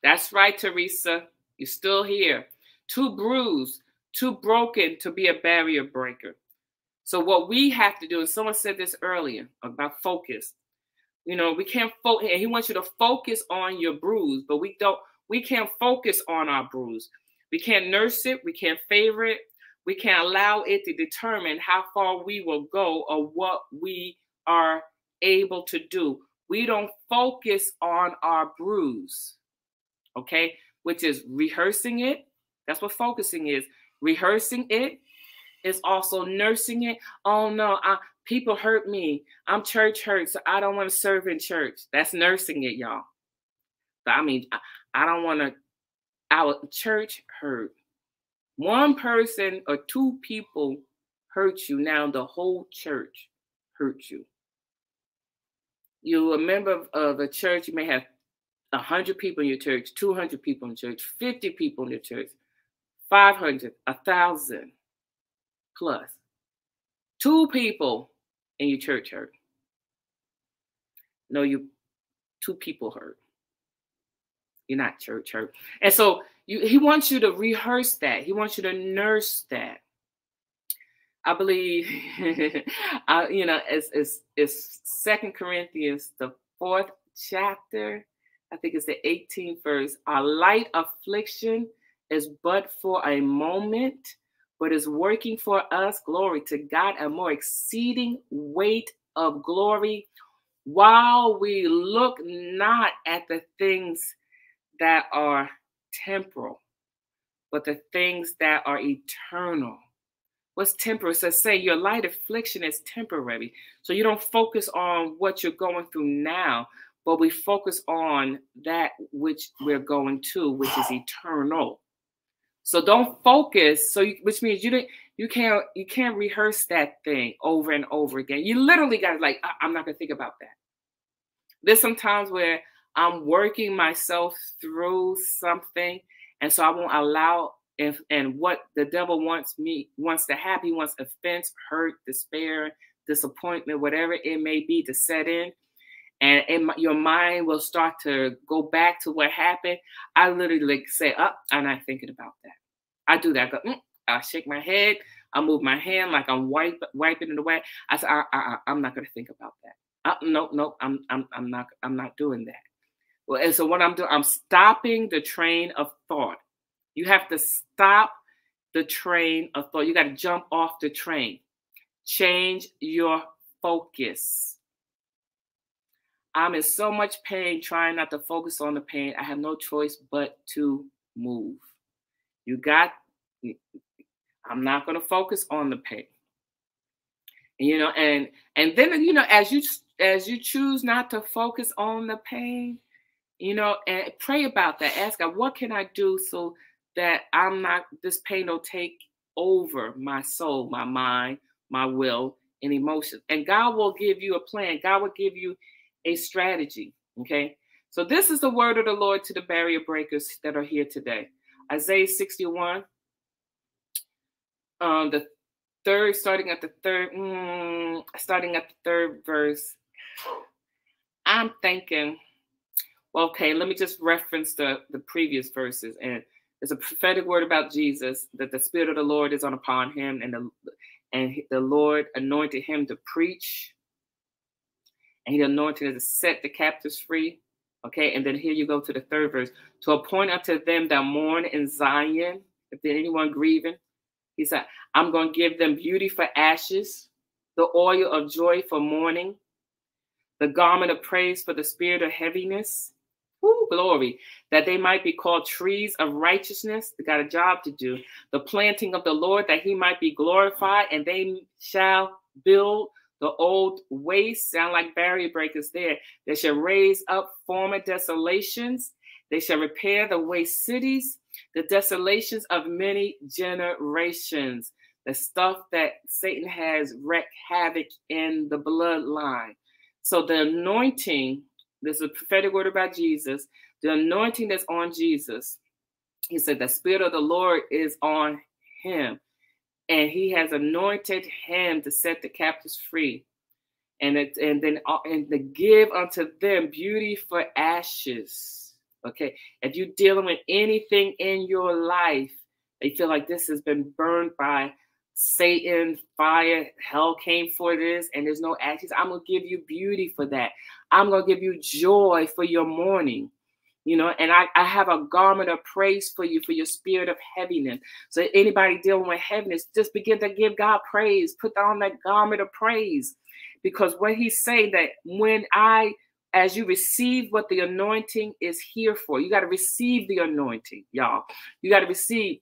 That's right, Teresa. You're still here. Too bruised, too broken to be a barrier breaker. So, what we have to do, and someone said this earlier about focus. You know, we can't focus. He wants you to focus on your bruise, but we don't. We can't focus on our bruise. We can't nurse it. We can't favor it. We can't allow it to determine how far we will go or what we are able to do. We don't focus on our bruise, okay? Which is rehearsing it. That's what focusing is. Rehearsing it is also nursing it. Oh no, I, people hurt me. I'm church hurt, so I don't want to serve in church. That's nursing it, y'all. But I mean, I, I don't want to. Our church hurt. One person or two people hurt you. Now the whole church hurt you. You're a member of a church. You may have 100 people in your church, 200 people in church, 50 people in your church, 500, 1,000 plus. Two people in your church hurt. No, you two people hurt. You're not church hurt. And so you, he wants you to rehearse that. He wants you to nurse that. I believe, uh, you know, it's, it's, it's Second Corinthians, the fourth chapter. I think it's the 18th verse. Our light affliction is but for a moment, but is working for us, glory to God, a more exceeding weight of glory, while we look not at the things that are temporal, but the things that are eternal. What's temporal? So say your light affliction is temporary. So you don't focus on what you're going through now, but we focus on that which we're going to, which is eternal. So don't focus. So you, which means you didn't, you can't you can't rehearse that thing over and over again. You literally got like I, I'm not gonna think about that. There's some times where I'm working myself through something, and so I won't allow if and what the devil wants me wants to happen. He wants offense, hurt, despair, disappointment, whatever it may be, to set in, and your mind will start to go back to what happened. I literally like say, "Up, oh, I'm not thinking about that." I do that. I, go, mm, I shake my head. I move my hand like I'm wipe, wiping it away. I say, I, I, I'm not going to think about that. Uh, nope, nope. I'm, I'm, I'm not, I'm not doing that. Well, and so what I'm doing, I'm stopping the train of thought. You have to stop the train of thought. You got to jump off the train. Change your focus. I'm in so much pain trying not to focus on the pain. I have no choice but to move. You got, I'm not going to focus on the pain. You know, and and then you know, as you as you choose not to focus on the pain, you know, and pray about that. Ask God, what can I do so that I'm not, this pain will take over my soul, my mind, my will, and emotions. And God will give you a plan. God will give you a strategy. Okay. So this is the word of the Lord to the barrier breakers that are here today. Isaiah 61, um, the third, starting at the third, mm, starting at the third verse. I'm thinking well, okay, let me just reference the, the previous verses. And it's a prophetic word about Jesus that the Spirit of the Lord is on upon him, and the and the Lord anointed him to preach, and he anointed to set the captives free. Okay, and then here you go to the third verse to appoint unto them that mourn in Zion, if there's anyone grieving. He said, I'm going to give them beauty for ashes, the oil of joy for mourning, the garment of praise for the spirit of heaviness, Ooh, glory, that they might be called trees of righteousness. They got a job to do. The planting of the Lord, that he might be glorified, and they shall build the old waste. Sound like barrier breakers there. They shall raise up former desolations. They shall repair the waste cities, the desolations of many generations. The stuff that Satan has wreaked havoc in the bloodline. So the anointing this is a prophetic word about Jesus. The anointing that's on Jesus. He said, The Spirit of the Lord is on him. And he has anointed him to set the captives free and it, and then uh, and to give unto them beauty for ashes okay if you're dealing with anything in your life you feel like this has been burned by Satan, fire, hell came for this, and there's no ashes. I'm gonna give you beauty for that. I'm gonna give you joy for your mourning you know and I, I have a garment of praise for you for your spirit of heaviness. So anybody dealing with heaviness just begin to give god praise. Put on that garment of praise. Because what he's saying that when i as you receive what the anointing is here for you got to receive the anointing y'all. You got to receive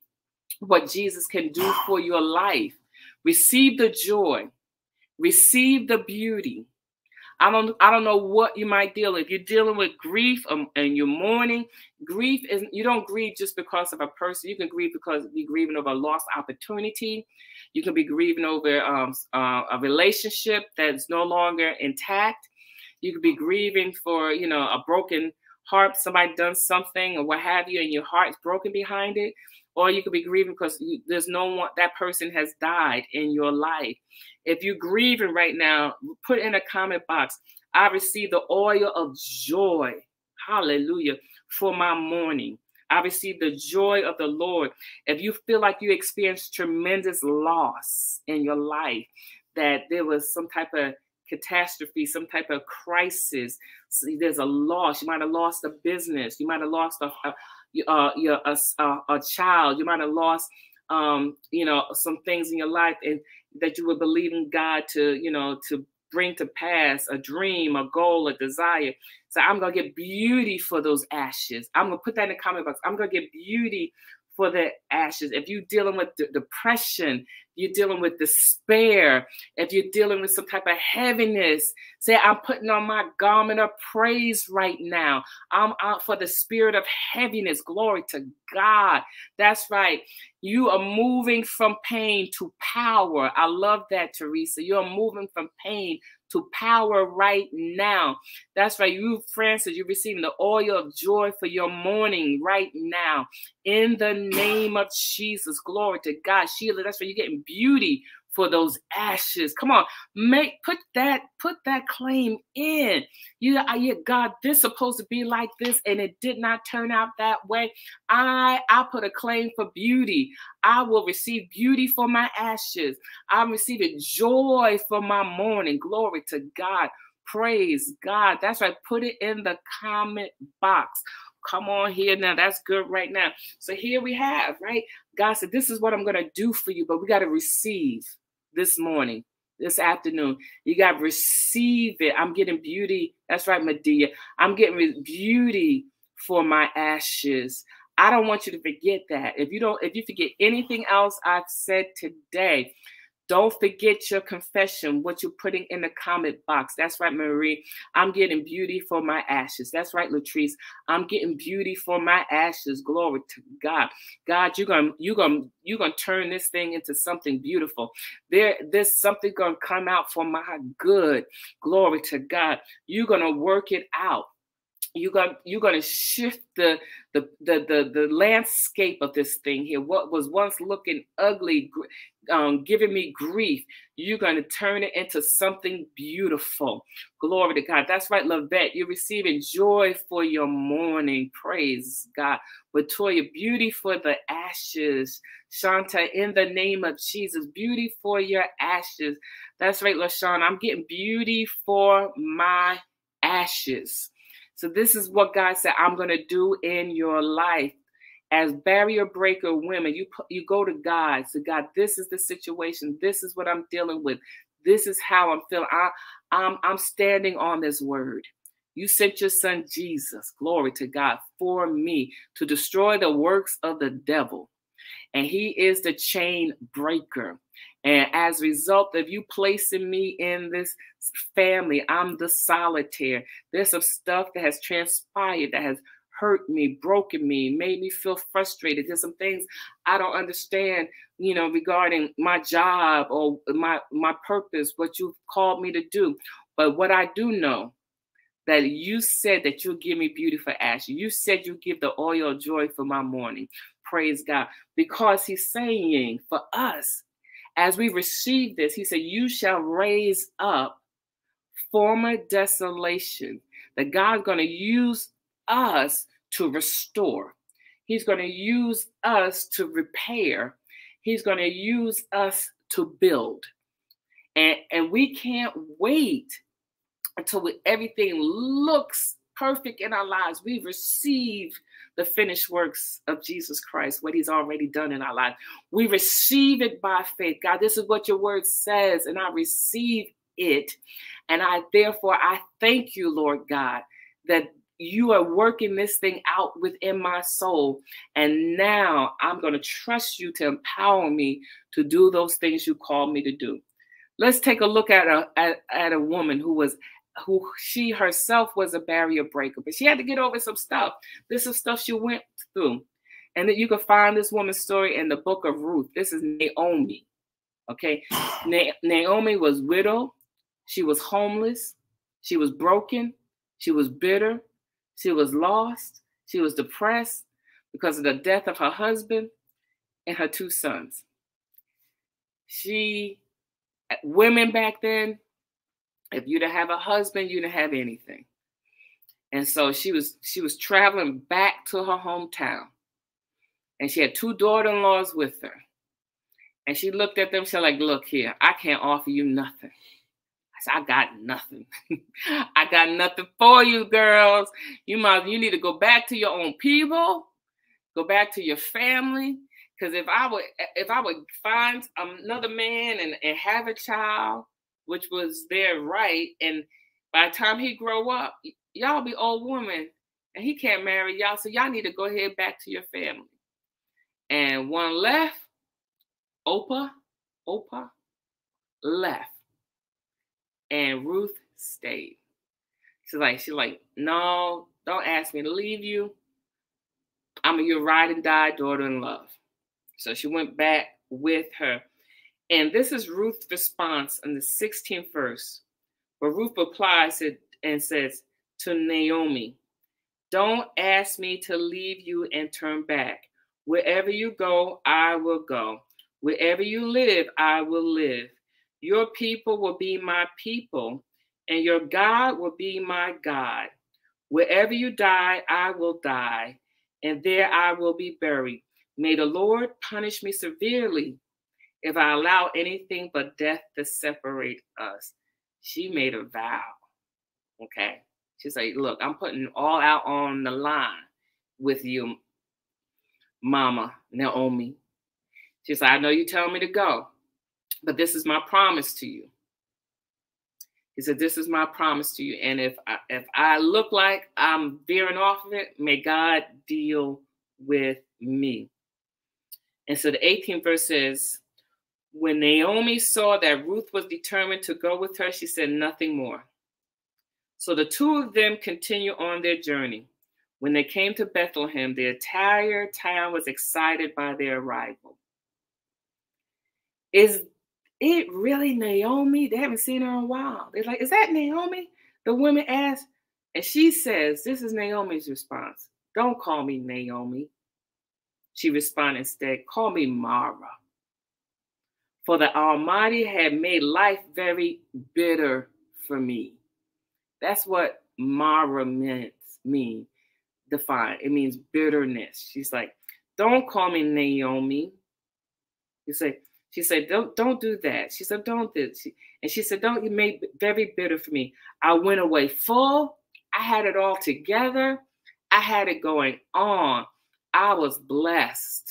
what jesus can do for your life. Receive the joy. Receive the beauty I don't I don't know what you might deal if you're dealing with grief um, and you're mourning. Grief is you don't grieve just because of a person. You can grieve because you're grieving over a lost opportunity. You can be grieving over um, uh, a relationship that's no longer intact. You could be grieving for you know a broken heart. Somebody done something or what have you, and your heart's broken behind it. Or you could be grieving because you, there's no one that person has died in your life if you're grieving right now, put in a comment box. I receive the oil of joy. Hallelujah. For my mourning. I receive the joy of the Lord. If you feel like you experienced tremendous loss in your life, that there was some type of catastrophe, some type of crisis, there's a loss. You might have lost a business. You might have lost a, a, uh, a, a, a, uh, a child. You might have lost, um, you know, some things in your life. And that you would believe in God to, you know, to bring to pass a dream, a goal, a desire. So I'm gonna get beauty for those ashes. I'm gonna put that in the comment box. I'm gonna get beauty for the ashes. If you're dealing with depression, you're dealing with despair, if you're dealing with some type of heaviness, say, I'm putting on my garment of praise right now. I'm out for the spirit of heaviness. Glory to God. That's right. You are moving from pain to power. I love that, Teresa. You're moving from pain to power right now. That's right. You, Francis, you're receiving the oil of joy for your mourning right now. In the name of Jesus. Glory to God. Sheila, that's right. You're getting beauty for those ashes. Come on, make put that put that claim in. You, yeah, God, this supposed to be like this, and it did not turn out that way. I I put a claim for beauty. I will receive beauty for my ashes. I'm receiving joy for my mourning. Glory to God. Praise God. That's right. Put it in the comment box. Come on here now. That's good right now. So here we have, right? God said, This is what I'm going to do for you, but we got to receive this morning, this afternoon. You got to receive it. I'm getting beauty. That's right, Medea. I'm getting beauty for my ashes. I don't want you to forget that. If you don't, if you forget anything else I've said today, don't forget your confession, what you're putting in the comment box. That's right, Marie. I'm getting beauty for my ashes. That's right, Latrice. I'm getting beauty for my ashes. Glory to God. God, you're gonna you're gonna you're gonna turn this thing into something beautiful. There, there's something gonna come out for my good. Glory to God. You're gonna work it out you're going you're going to shift the, the the the the landscape of this thing here. What was once looking ugly um, giving me grief you're going to turn it into something beautiful. Glory to god. That's right lavette you're receiving joy for your mourning praise god. Latoya beauty for the ashes. Shanta in the name of jesus beauty for your ashes. That's right lashawn i'm getting beauty for my ashes so this is what God said I'm going to do in your life. As barrier breaker women, you you go to God. So God, this is the situation. This is what I'm dealing with. This is how I'm feeling. I, I'm I'm standing on this word. You sent your son Jesus, glory to God, for me to destroy the works of the devil. And he is the chain breaker. And as a result of you placing me in this family, I'm the solitaire. There's some stuff that has transpired that has hurt me, broken me, made me feel frustrated. There's some things I don't understand, you know, regarding my job or my my purpose, what you've called me to do. But what I do know that you said that you'll give me beauty for ashes. You said you'll give the oil of joy for my mourning. Praise God. Because he's saying for us, as we receive this, he said, You shall raise up former desolation. That God's going to use us to restore. He's going to use us to repair. He's going to use us to build. And, and we can't wait until we, everything looks perfect in our lives. We receive the finished works of Jesus Christ, what he's already done in our life. We receive it by faith. God, this is what your word says, and I receive it. And I therefore I thank you, Lord God, that you are working this thing out within my soul. And now I'm going to trust you to empower me to do those things you called me to do. Let's take a look at a at, at a woman who was who she herself was a barrier breaker, but she had to get over some stuff. This is stuff she went through. And that you can find this woman's story in the book of Ruth. This is Naomi. Okay. Na- Naomi was widow. She was homeless. She was broken. She was bitter. She was lost. She was depressed because of the death of her husband and her two sons. She, women back then, if you didn't have a husband, you didn't have anything. And so she was she was traveling back to her hometown. And she had two daughter-in-laws with her. And she looked at them, she was like, look here, I can't offer you nothing. I said, I got nothing. I got nothing for you, girls. You might you need to go back to your own people, go back to your family. Because if I would if I would find another man and, and have a child, which was their right. And by the time he grow up, y'all be old woman, and he can't marry y'all. So y'all need to go ahead back to your family. And one left, Oprah, Oprah left, and Ruth stayed. She's like, she's like, no, don't ask me to leave you. I'm your ride and die daughter in love. So she went back with her and this is Ruth's response in the 16th verse, where Ruth replies and says to Naomi, Don't ask me to leave you and turn back. Wherever you go, I will go. Wherever you live, I will live. Your people will be my people, and your God will be my God. Wherever you die, I will die, and there I will be buried. May the Lord punish me severely if I allow anything but death to separate us. She made a vow. Okay. She's like, look, I'm putting all out on the line with you, Mama Naomi. She's like, I know you tell me to go, but this is my promise to you. He said, This is my promise to you. And if I, if I look like I'm veering off of it, may God deal with me. And so the 18th verse says, when Naomi saw that Ruth was determined to go with her, she said nothing more. So the two of them continued on their journey. When they came to Bethlehem, the entire town was excited by their arrival. Is it really Naomi? They haven't seen her in a while. They're like, Is that Naomi? The women asked. And she says, This is Naomi's response. Don't call me Naomi. She responded instead, Call me Mara for the Almighty had made life very bitter for me. That's what Mara means, mean, define. It means bitterness. She's like, don't call me Naomi. You say, she said, don't don't do that. She said, don't do she, and she said, don't you make very bitter for me. I went away full. I had it all together. I had it going on. I was blessed.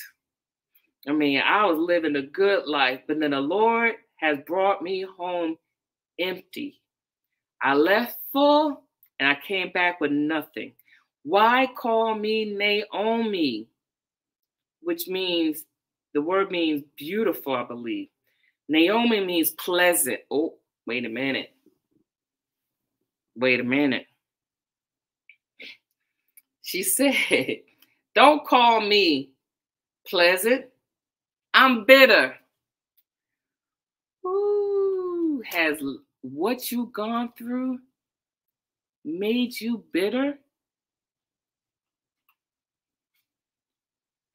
I mean, I was living a good life, but then the Lord has brought me home empty. I left full and I came back with nothing. Why call me Naomi? Which means the word means beautiful, I believe. Naomi means pleasant. Oh, wait a minute. Wait a minute. She said, Don't call me pleasant. I'm bitter. Who has what you gone through made you bitter?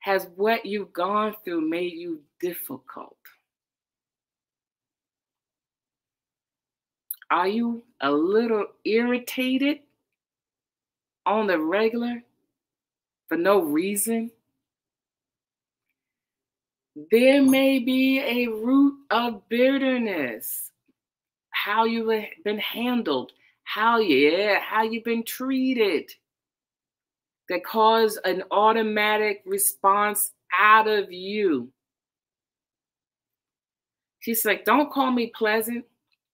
Has what you've gone through made you difficult? Are you a little irritated on the regular for no reason? There may be a root of bitterness. How you've been handled, how yeah, how you've been treated that cause an automatic response out of you. She's like, don't call me pleasant.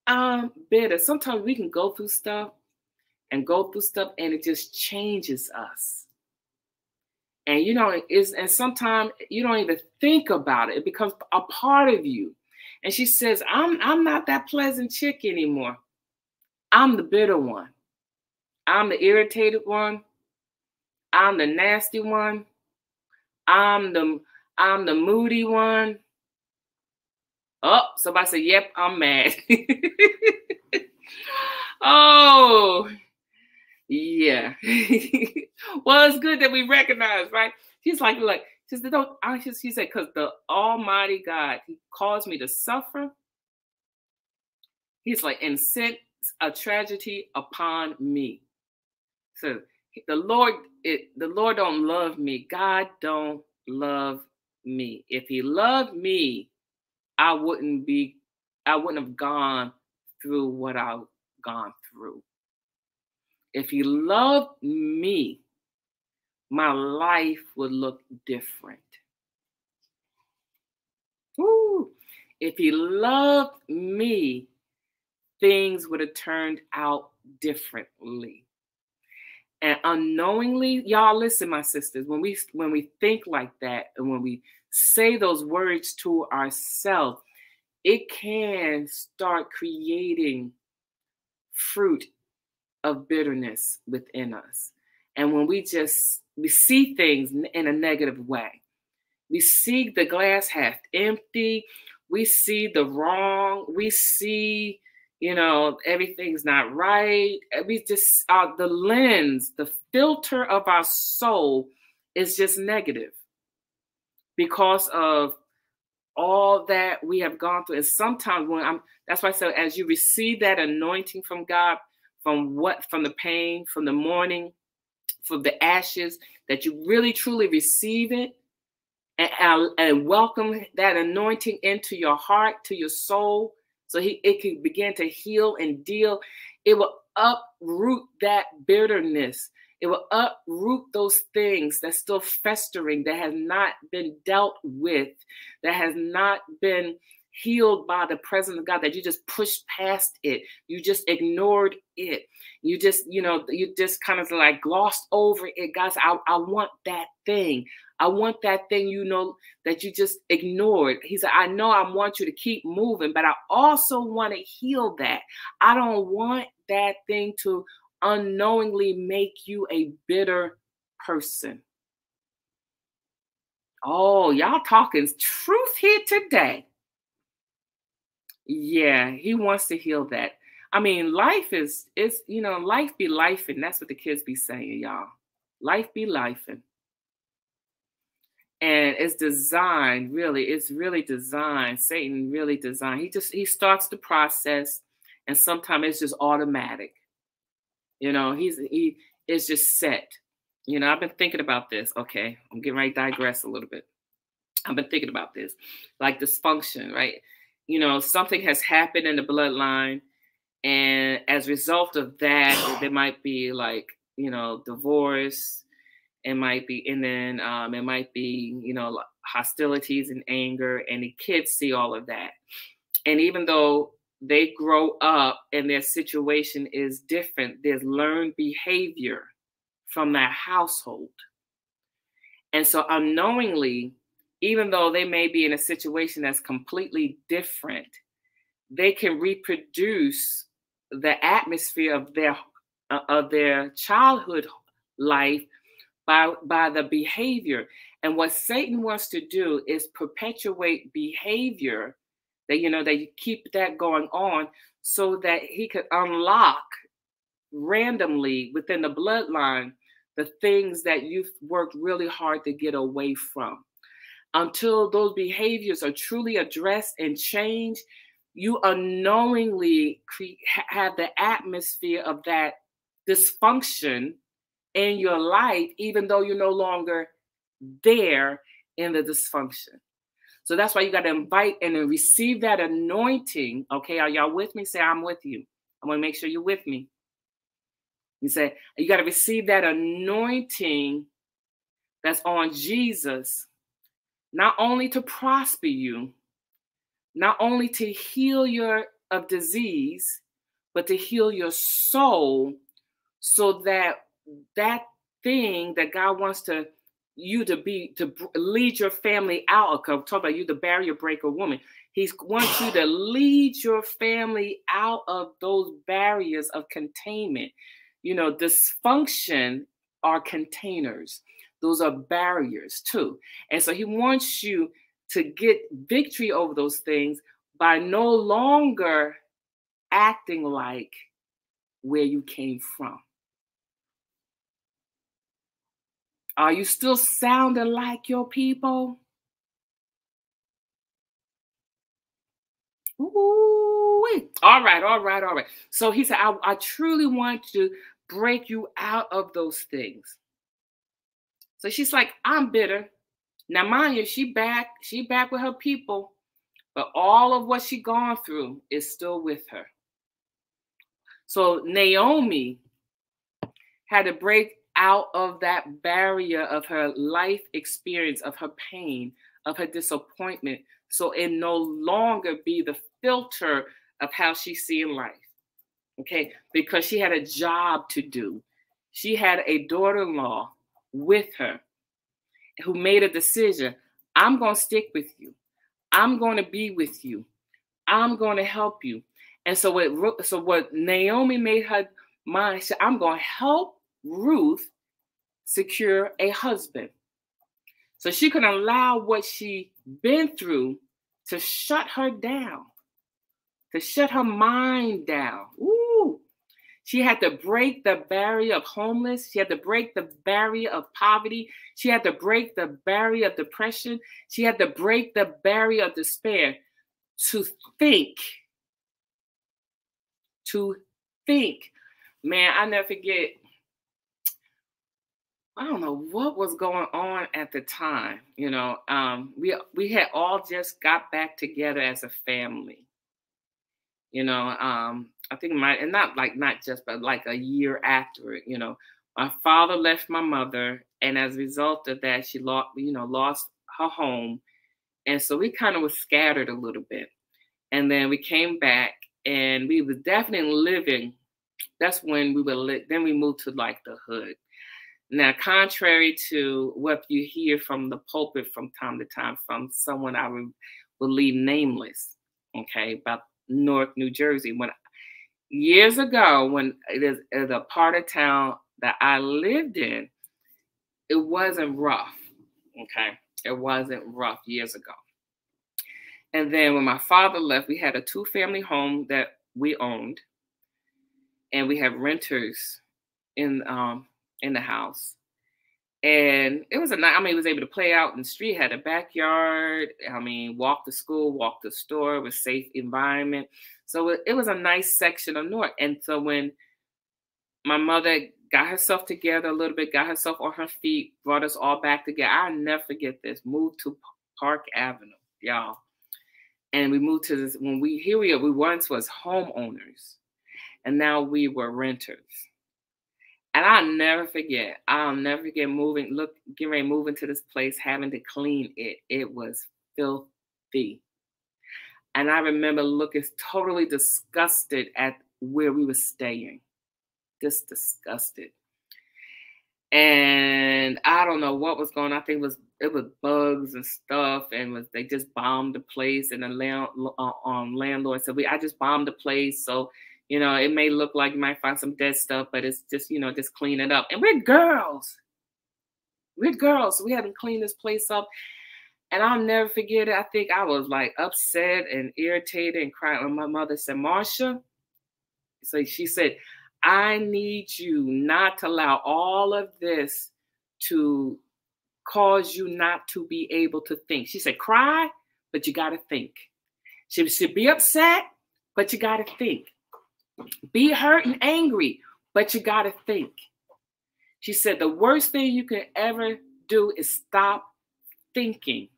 I'm bitter. Sometimes we can go through stuff and go through stuff and it just changes us. And you know, is and sometimes you don't even think about it. It becomes a part of you. And she says, I'm I'm not that pleasant chick anymore. I'm the bitter one. I'm the irritated one. I'm the nasty one. I'm the I'm the moody one. Oh, somebody said, "Yep, I'm mad." oh, yeah. well, it's good that we recognize, right? She's like, look, said, don't. I just, She said, because the Almighty God, He caused me to suffer. He's like, and sent a tragedy upon me. So the Lord, it, the Lord don't love me. God don't love me. If He loved me, I wouldn't be, I wouldn't have gone through what I've gone through. If He loved me, my life would look different. Woo. If He loved me, things would have turned out differently and unknowingly y'all listen my sisters when we when we think like that and when we say those words to ourselves it can start creating fruit of bitterness within us. And when we just we see things in a negative way. We see the glass half empty. We see the wrong. We see you know everything's not right. We just uh, the lens the filter of our soul is just negative because of all that we have gone through. And sometimes when i'm that's why i said as you receive that anointing from god from what from the pain from the mourning from the ashes that you really truly receive it and, and welcome that anointing into your heart to your soul so he it can begin to heal and deal. It will uproot that bitterness. It will uproot those things that's still festering, that has not been dealt with, that has not been healed by the presence of God, that you just pushed past it. You just ignored it. You just, you know, you just kind of like glossed over it. Guys, I, I want that thing. I want that thing, you know, that you just ignored. He said, I know I want you to keep moving, but I also want to heal that. I don't want that thing to unknowingly make you a bitter person. Oh, y'all talking truth here today. Yeah, he wants to heal that. I mean, life is is you know, life be life, and that's what the kids be saying, y'all. Life be life, and and it's designed really it's really designed satan really designed. He just he starts the process and sometimes it's just automatic. You know he's he is just set. You know i've been thinking about this. Okay i'm getting ready to digress a little bit. I've been thinking about this like dysfunction right you know something has happened in the bloodline and as a result of that there might be like you know divorce it might be and then um, it might be you know hostilities and anger and the kids see all of that. And even though they grow up and their situation is different there's learned behavior from that household. And so unknowingly even though they may be in a situation that's completely different they can reproduce the atmosphere of their uh, of their childhood life by, by the behavior. And what Satan wants to do is perpetuate behavior that, you know, that you keep that going on so that he could unlock randomly within the bloodline the things that you've worked really hard to get away from. Until those behaviors are truly addressed and changed, you unknowingly have the atmosphere of that dysfunction in your life, even though you're no longer there in the dysfunction. So that's why you got to invite and receive that anointing. Okay, are y'all with me? Say, I'm with you. I want to make sure you're with me. You say, you got to receive that anointing that's on Jesus, not only to prosper you, not only to heal your of disease, but to heal your soul so that that thing that God wants to you to be to lead your family out of talk about you the barrier breaker woman. He wants you to lead your family out of those barriers of containment. You know dysfunction are containers those are barriers too and so he wants you to get victory over those things by no longer acting like where you came from Are you still sounding like your people? Ooh, all right, all right, all right. So he said, I, I truly want to break you out of those things. So she's like, I'm bitter. Now, mind you, she back, she back with her people, but all of what she gone through is still with her. So Naomi had to break out of that barrier of her life experience, of her pain, of her disappointment, so it no longer be the filter of how she's seeing life. Okay, because she had a job to do. She had a daughter in law with her who made a decision I'm going to stick with you, I'm going to be with you, I'm going to help you. And so what, so what Naomi made her mind, she I'm going to help Ruth secure a husband. So she can allow what she been through to shut her down, to shut her mind down. Ooh. She had to break the barrier of homeless. She had to break the barrier of poverty. She had to break the barrier of depression. She had to break the barrier of despair to think. To think. Man, I never forget I don't know what was going on at the time. You know, um, we we had all just got back together as a family. You know, um, I think my and not like not just but like a year after it. You know, my father left my mother, and as a result of that, she lost you know lost her home, and so we kind of was scattered a little bit. And then we came back, and we were definitely living. That's when we were. Then we moved to like the hood now, contrary to what you hear from the pulpit from time to time from someone I would leave nameless, okay, about Newark, New Jersey, when years ago, when it is, it is a part of town that I lived in, it wasn't rough, okay, it wasn't rough years ago. And then when my father left, we had a two family home that we owned, and we have renters in um, in the house. And it was a night, I mean, was able to play out in the street, had a backyard. I mean, walk to school, walk to store, was safe environment. So it, it was a nice section of North. And so when my mother got herself together a little bit, got herself on her feet, brought us all back together. I'll never forget this. Moved to Park Avenue, y'all. And we moved to this when we here we are, we once was homeowners and now we were renters. And I'll never forget. I'll never forget moving, look, getting ready moving to this place, having to clean it. It was filthy. And I remember looking totally disgusted at where we were staying. Just disgusted. And I don't know what was going on. I think it was it was bugs and stuff, and was they just bombed the place. And the land, uh, um, landlord said, "We I just bombed the place, so you know, it may look like you might find some dead stuff, but it's just, you know, just clean it up. And we're girls. We're girls. We haven't cleaned this place up. And I'll never forget it. I think I was like upset and irritated and crying. And my mother said, Marcia, so she said, I need you not to allow all of this to cause you not to be able to think. She said, cry, but you got to think. She should be upset, but you got to think. Be hurt and angry, but you got to think. She said the worst thing you can ever do is stop thinking.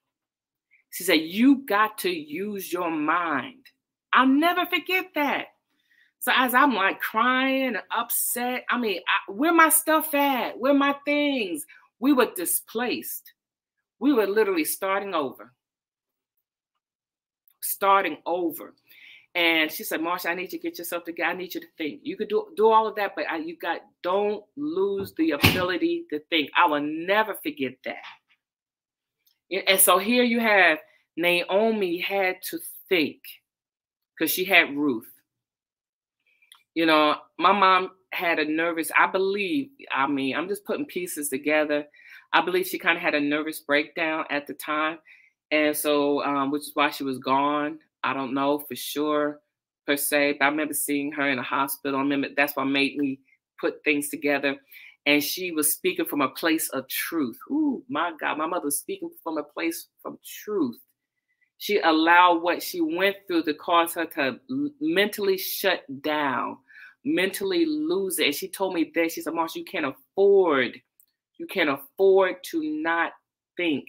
She said, You got to use your mind. I'll never forget that. So as I'm like crying and upset, I mean, I, where my stuff at? Where my things? We were displaced. We were literally starting over. Starting over. And she said, Marcia, I need you to get yourself together. I need you to think. You could do, do all of that, but I, you got don't lose the ability to think. I will never forget that. And so here you have Naomi had to think because she had Ruth. You know, my mom had a nervous, I believe, I mean, I'm just putting pieces together. I believe she kind of had a nervous breakdown at the time. And so, um, which is why she was gone. I don't know for sure per se, but I remember seeing her in a hospital. I remember that's what made me put things together. And she was speaking from a place of truth. Ooh, my God, my mother was speaking from a place from truth. She allowed what she went through to cause her to mentally shut down, mentally lose it. And she told me that she said, Marcia, you can't afford, you can't afford to not think.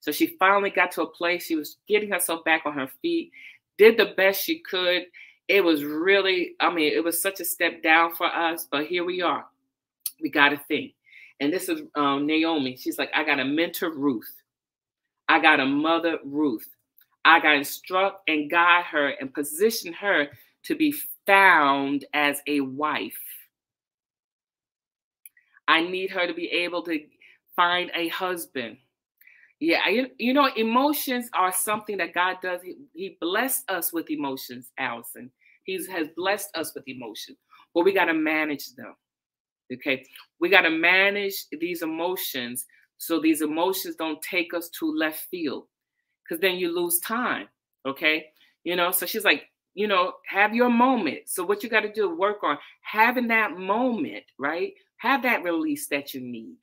So she finally got to a place, she was getting herself back on her feet, did the best she could. It was really, I mean, it was such a step down for us, but here we are. We got to think. And this is um, Naomi. She's like, I got a mentor, Ruth. I got a mother, Ruth. I got instruct and guide her and position her to be found as a wife. I need her to be able to find a husband. Yeah, you, you know, emotions are something that God does. He, he blessed us with emotions, Allison. He has blessed us with emotions, but we got to manage them. Okay, we got to manage these emotions so these emotions don't take us to left field because then you lose time. Okay. You know, so she's like, you know, have your moment. So what you got to do, work on having that moment, right? Have that release that you need.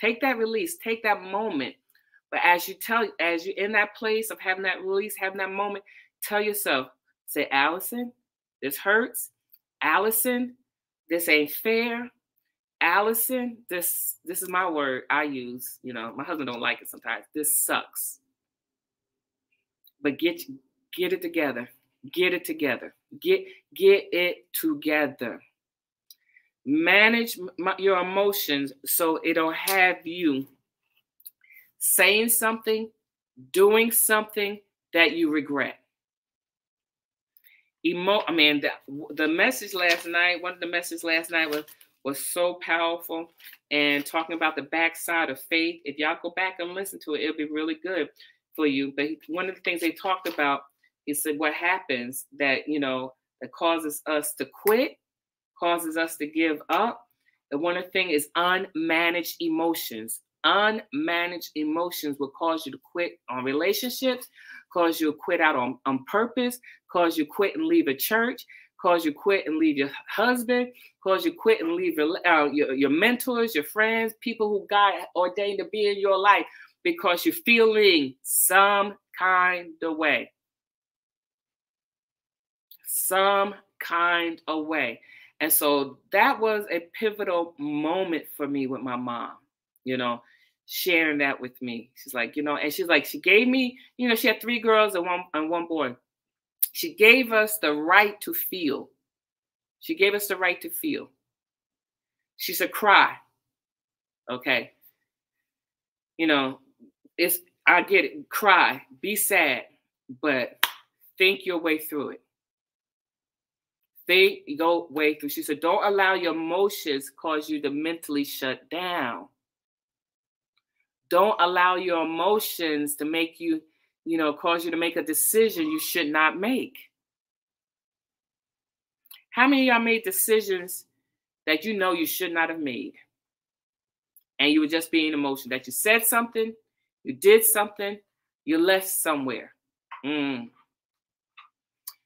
Take that release, take that moment. But as you tell, as you're in that place of having that release, having that moment, tell yourself, say, Allison, this hurts. Allison, this ain't fair. Allison, this this is my word I use. You know, my husband don't like it sometimes. This sucks but get get it together. Get it together. Get get it together. Manage my, your emotions so it'll have you saying something, doing something that you regret. Emo, I mean, the, the message last night, one of the messages last night was was so powerful and talking about the backside of faith. If y'all go back and listen to it, it'll be really good for you. But one of the things they talked about is said what happens that you know that causes us to quit, causes us to give up. And one of the things is unmanaged emotions. Unmanaged emotions will cause you to quit on relationships, cause you to quit out on, on purpose, cause you quit and leave a church, cause you quit and leave your husband, cause you quit and leave your, uh, your, your mentors, your friends, people who God ordained to be in your life because you're feeling some kind of way. Some kind of way. And so that was a pivotal moment for me with my mom, you know, sharing that with me. She's like, you know, and she's like, she gave me, you know, she had three girls and one and one boy. She gave us the right to feel. She gave us the right to feel. She said, cry. Okay. You know, it's I get it, cry, be sad, but think your way through it. Think your way through. She said, don't allow your emotions cause you to mentally shut down. Don't allow your emotions to make you, you know, cause you to make a decision you should not make. How many y'all made decisions that you know you should not have made? And you were just being emotional, that you said something you did something, you left somewhere. Mm.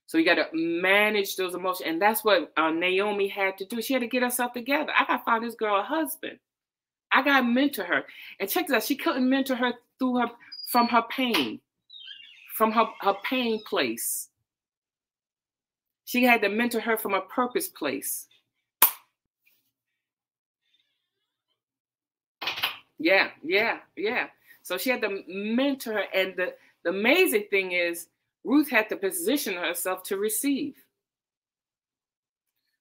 So you got to manage those emotions. And that's what uh, Naomi had to do. She had to get herself together. I got to find this girl a husband. I got to mentor her. And check this out. She couldn't mentor her through her from her pain, from her, her pain place. She had to mentor her from a purpose place. Yeah, yeah, yeah. So she had to mentor her. And the, the amazing thing is, Ruth had to position herself to receive.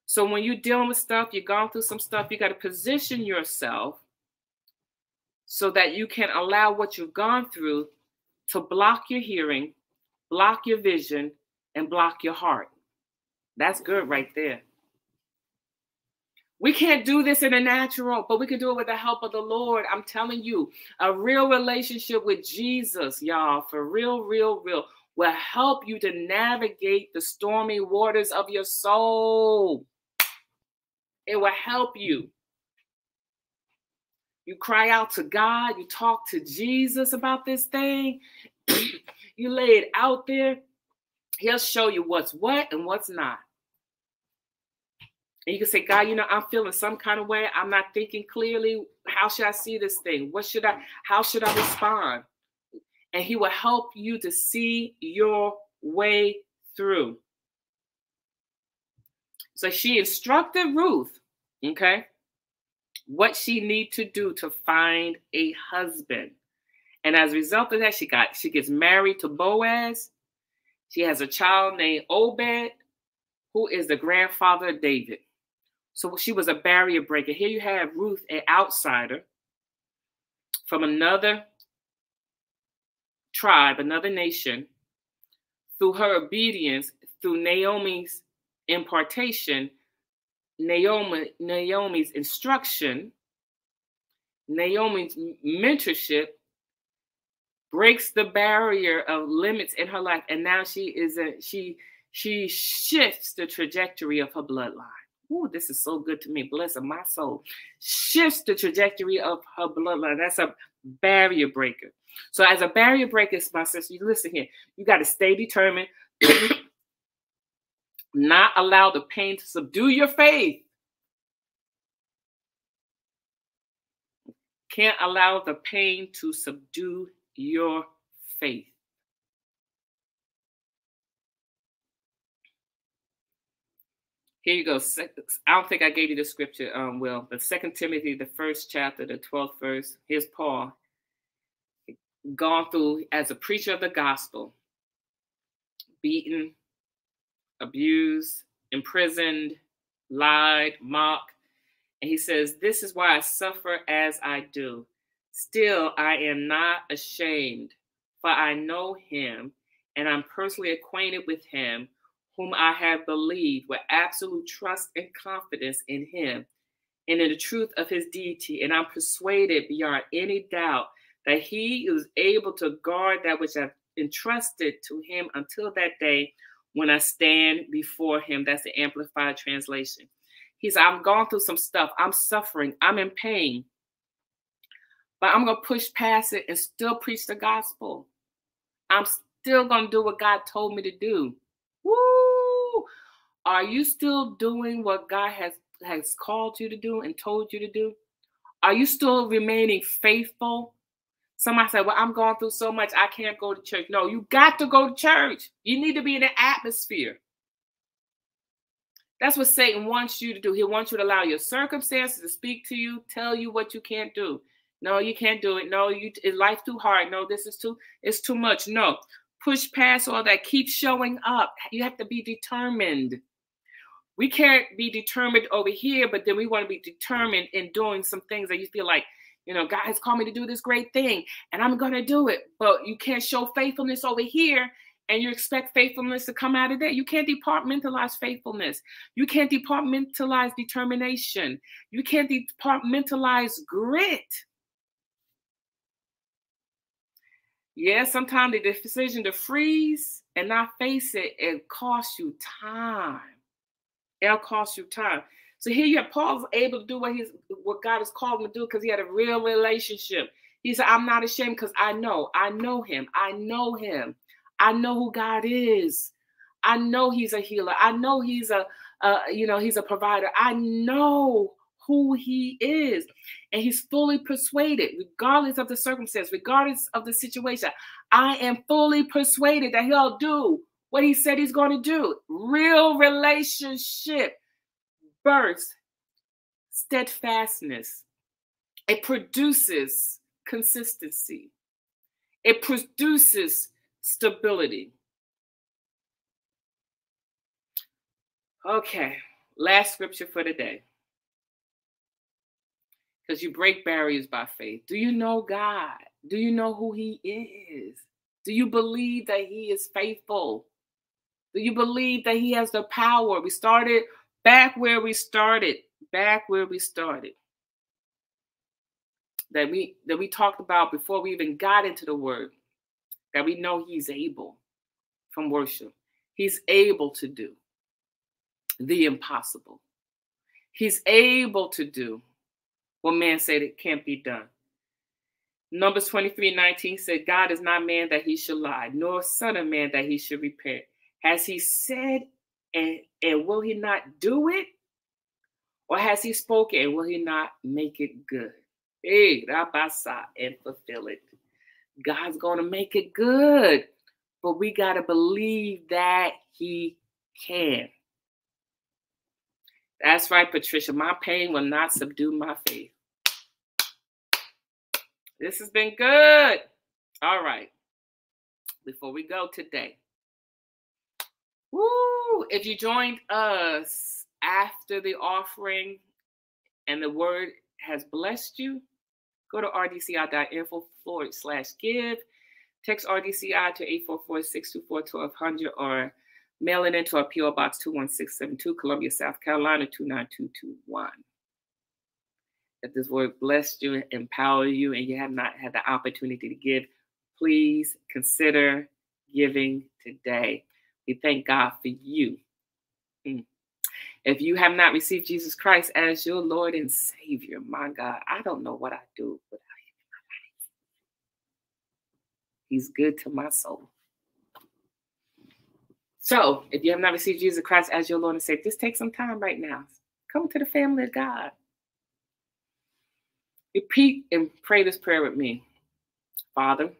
So when you're dealing with stuff, you've gone through some stuff, you got to position yourself so that you can allow what you've gone through to block your hearing, block your vision, and block your heart. That's good right there. We can't do this in the natural, but we can do it with the help of the Lord. I'm telling you, a real relationship with Jesus, y'all, for real, real, real, will help you to navigate the stormy waters of your soul. It will help you. You cry out to God, you talk to Jesus about this thing, you lay it out there. He'll show you what's what and what's not. And you can say, God, you know, I'm feeling some kind of way. I'm not thinking clearly. How should I see this thing? What should I, how should I respond? And he will help you to see your way through. So she instructed Ruth, okay, what she need to do to find a husband. And as a result of that, she got she gets married to Boaz. She has a child named Obed, who is the grandfather of David. So she was a barrier breaker. Here you have Ruth, an outsider from another tribe, another nation, through her obedience, through Naomi's impartation, Naomi, Naomi's instruction, Naomi's mentorship breaks the barrier of limits in her life, and now she is a she she shifts the trajectory of her bloodline. Ooh, this is so good to me. Bless my soul. Shifts the trajectory of her bloodline. That's a barrier breaker. So, as a barrier breaker, my sister, you listen here. You got to stay determined. not allow the pain to subdue your faith. Can't allow the pain to subdue your faith. Here you go. I don't think I gave you the scripture, um, Will, but Second Timothy, the first chapter, the 12th verse. Here's Paul, gone through as a preacher of the gospel, beaten, abused, imprisoned, lied, mocked. And he says, This is why I suffer as I do. Still, I am not ashamed, for I know him, and I'm personally acquainted with him whom I have believed with absolute trust and confidence in him and in the truth of his deity. And I'm persuaded beyond any doubt that he is able to guard that which I've entrusted to him until that day when I stand before him. That's the Amplified Translation. He said, I'm going through some stuff. I'm suffering. I'm in pain. But I'm going to push past it and still preach the gospel. I'm still going to do what God told me to do. Woo! Are you still doing what God has has called you to do and told you to do? Are you still remaining faithful? Somebody said, Well, I'm going through so much, I can't go to church. No, you got to go to church. You need to be in the atmosphere. That's what Satan wants you to do. He wants you to allow your circumstances to speak to you, tell you what you can't do. No, you can't do it. No, you is life too hard. No, this is too it's too much. No push past all that, keep showing up. You have to be determined. We can't be determined over here, but then we want to be determined in doing some things that you feel like, you know, God has called me to do this great thing and I'm going to do it. But you can't show faithfulness over here and you expect faithfulness to come out of there. You can't departmentalize faithfulness. You can't departmentalize determination. You can't departmentalize grit. Yeah, sometimes the decision to freeze and not face it, it costs you time. It'll cost you time. So here you have Paul's able to do what he's what God has called him to do because he had a real relationship. He said, I'm not ashamed because I know, I know him, I know him, I know who God is. I know he's a healer. I know he's a, uh, you know, he's a provider. I know who he is. And he's fully persuaded, regardless of the circumstance, regardless of the situation. I am fully persuaded that he'll do what he said he's going to do. Real relationship births steadfastness, it produces consistency, it produces stability. Okay, last scripture for the day. Because you break barriers by faith. Do you know God? Do you know who He is? Do you believe that He is faithful? Do you believe that He has the power? We started back where we started, back where we started. That we that we talked about before we even got into the word. That we know He's able from worship. He's able to do the impossible. He's able to do what man said it can't be done. Numbers 23 19 said, God is not man that he should lie, nor son of man that he should repent. Has he said, and, and will he not do it? Or has he spoken, and will he not make it good? Hey, rabasa, and fulfill it. God's going to make it good, but we got to believe that he can. That's right, Patricia. My pain will not subdue my faith. This has been good. All right. Before we go today, woo, if you joined us after the offering and the word has blessed you, go to rdci.info forward slash give. Text RDCI to 844 624 1200 or Mail it into our PO Box 21672, Columbia, South Carolina 29221. If this word blessed you, empower you, and you have not had the opportunity to give, please consider giving today. We thank God for you. Mm. If you have not received Jesus Christ as your Lord and Savior, my God, I don't know what I do without Him in my life. He's good to my soul. So, if you have not received Jesus Christ as your Lord and Savior, just take some time right now. Come to the family of God. Repeat and pray this prayer with me. Father,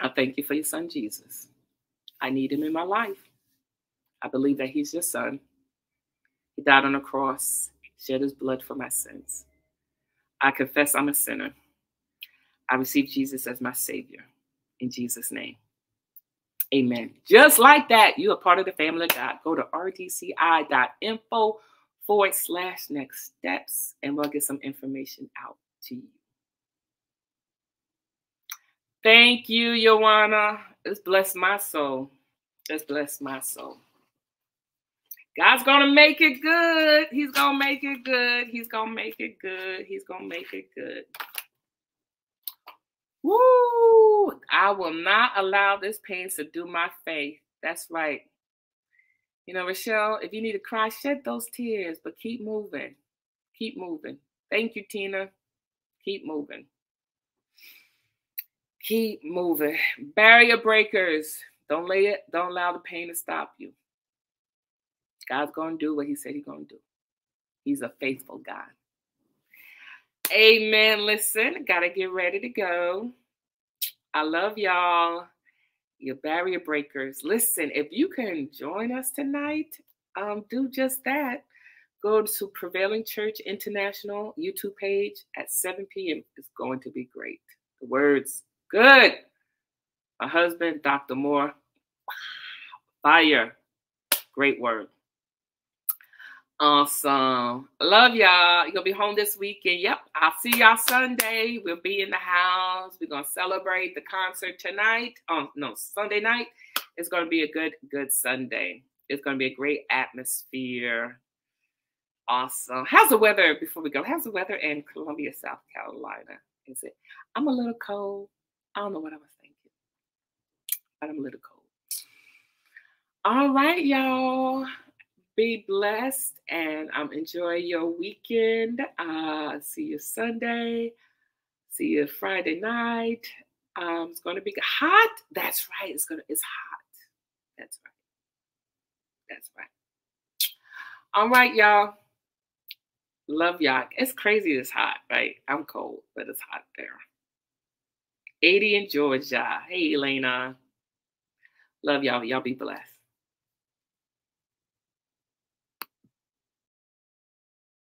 I thank you for your son Jesus. I need him in my life. I believe that he's your son. He died on the cross, shed his blood for my sins. I confess I'm a sinner. I receive Jesus as my Savior. In Jesus' name. Amen. Just like that, you are part of the family of God. Go to rdci.info forward slash next steps, and we'll get some information out to you. Thank you, Joanna. It's blessed my soul. It's blessed my soul. God's gonna make it good. He's gonna make it good. He's gonna make it good. He's gonna make it good. Woo! I will not allow this pain to do my faith. That's right. You know, Rochelle, if you need to cry, shed those tears, but keep moving. Keep moving. Thank you, Tina. Keep moving. Keep moving. Barrier breakers. Don't lay it, don't allow the pain to stop you. God's gonna do what he said he's gonna do. He's a faithful God. Amen. Listen, gotta get ready to go. I love y'all. Your barrier breakers. Listen, if you can join us tonight, um, do just that. Go to Prevailing Church International YouTube page at 7 p.m. It's going to be great. The words good. My husband, Dr. Moore, fire. Great word. Awesome. Love y'all. Gonna be home this weekend. Yep. I'll see y'all Sunday. We'll be in the house. We're gonna celebrate the concert tonight. Um, no, Sunday night. It's gonna be a good, good Sunday. It's gonna be a great atmosphere. Awesome. How's the weather before we go? How's the weather in Columbia, South Carolina? Is it? I'm a little cold. I don't know what I was thinking, but I'm a little cold. All right, y'all be blessed and um, enjoy your weekend. Uh, see you Sunday. See you Friday night. Um, it's going to be hot. That's right. It's gonna. It's hot. That's right. That's right. All right, y'all. Love y'all. It's crazy. It's hot, right? I'm cold, but it's hot there. 80 in Georgia. Hey, Elena. Love y'all. Y'all be blessed.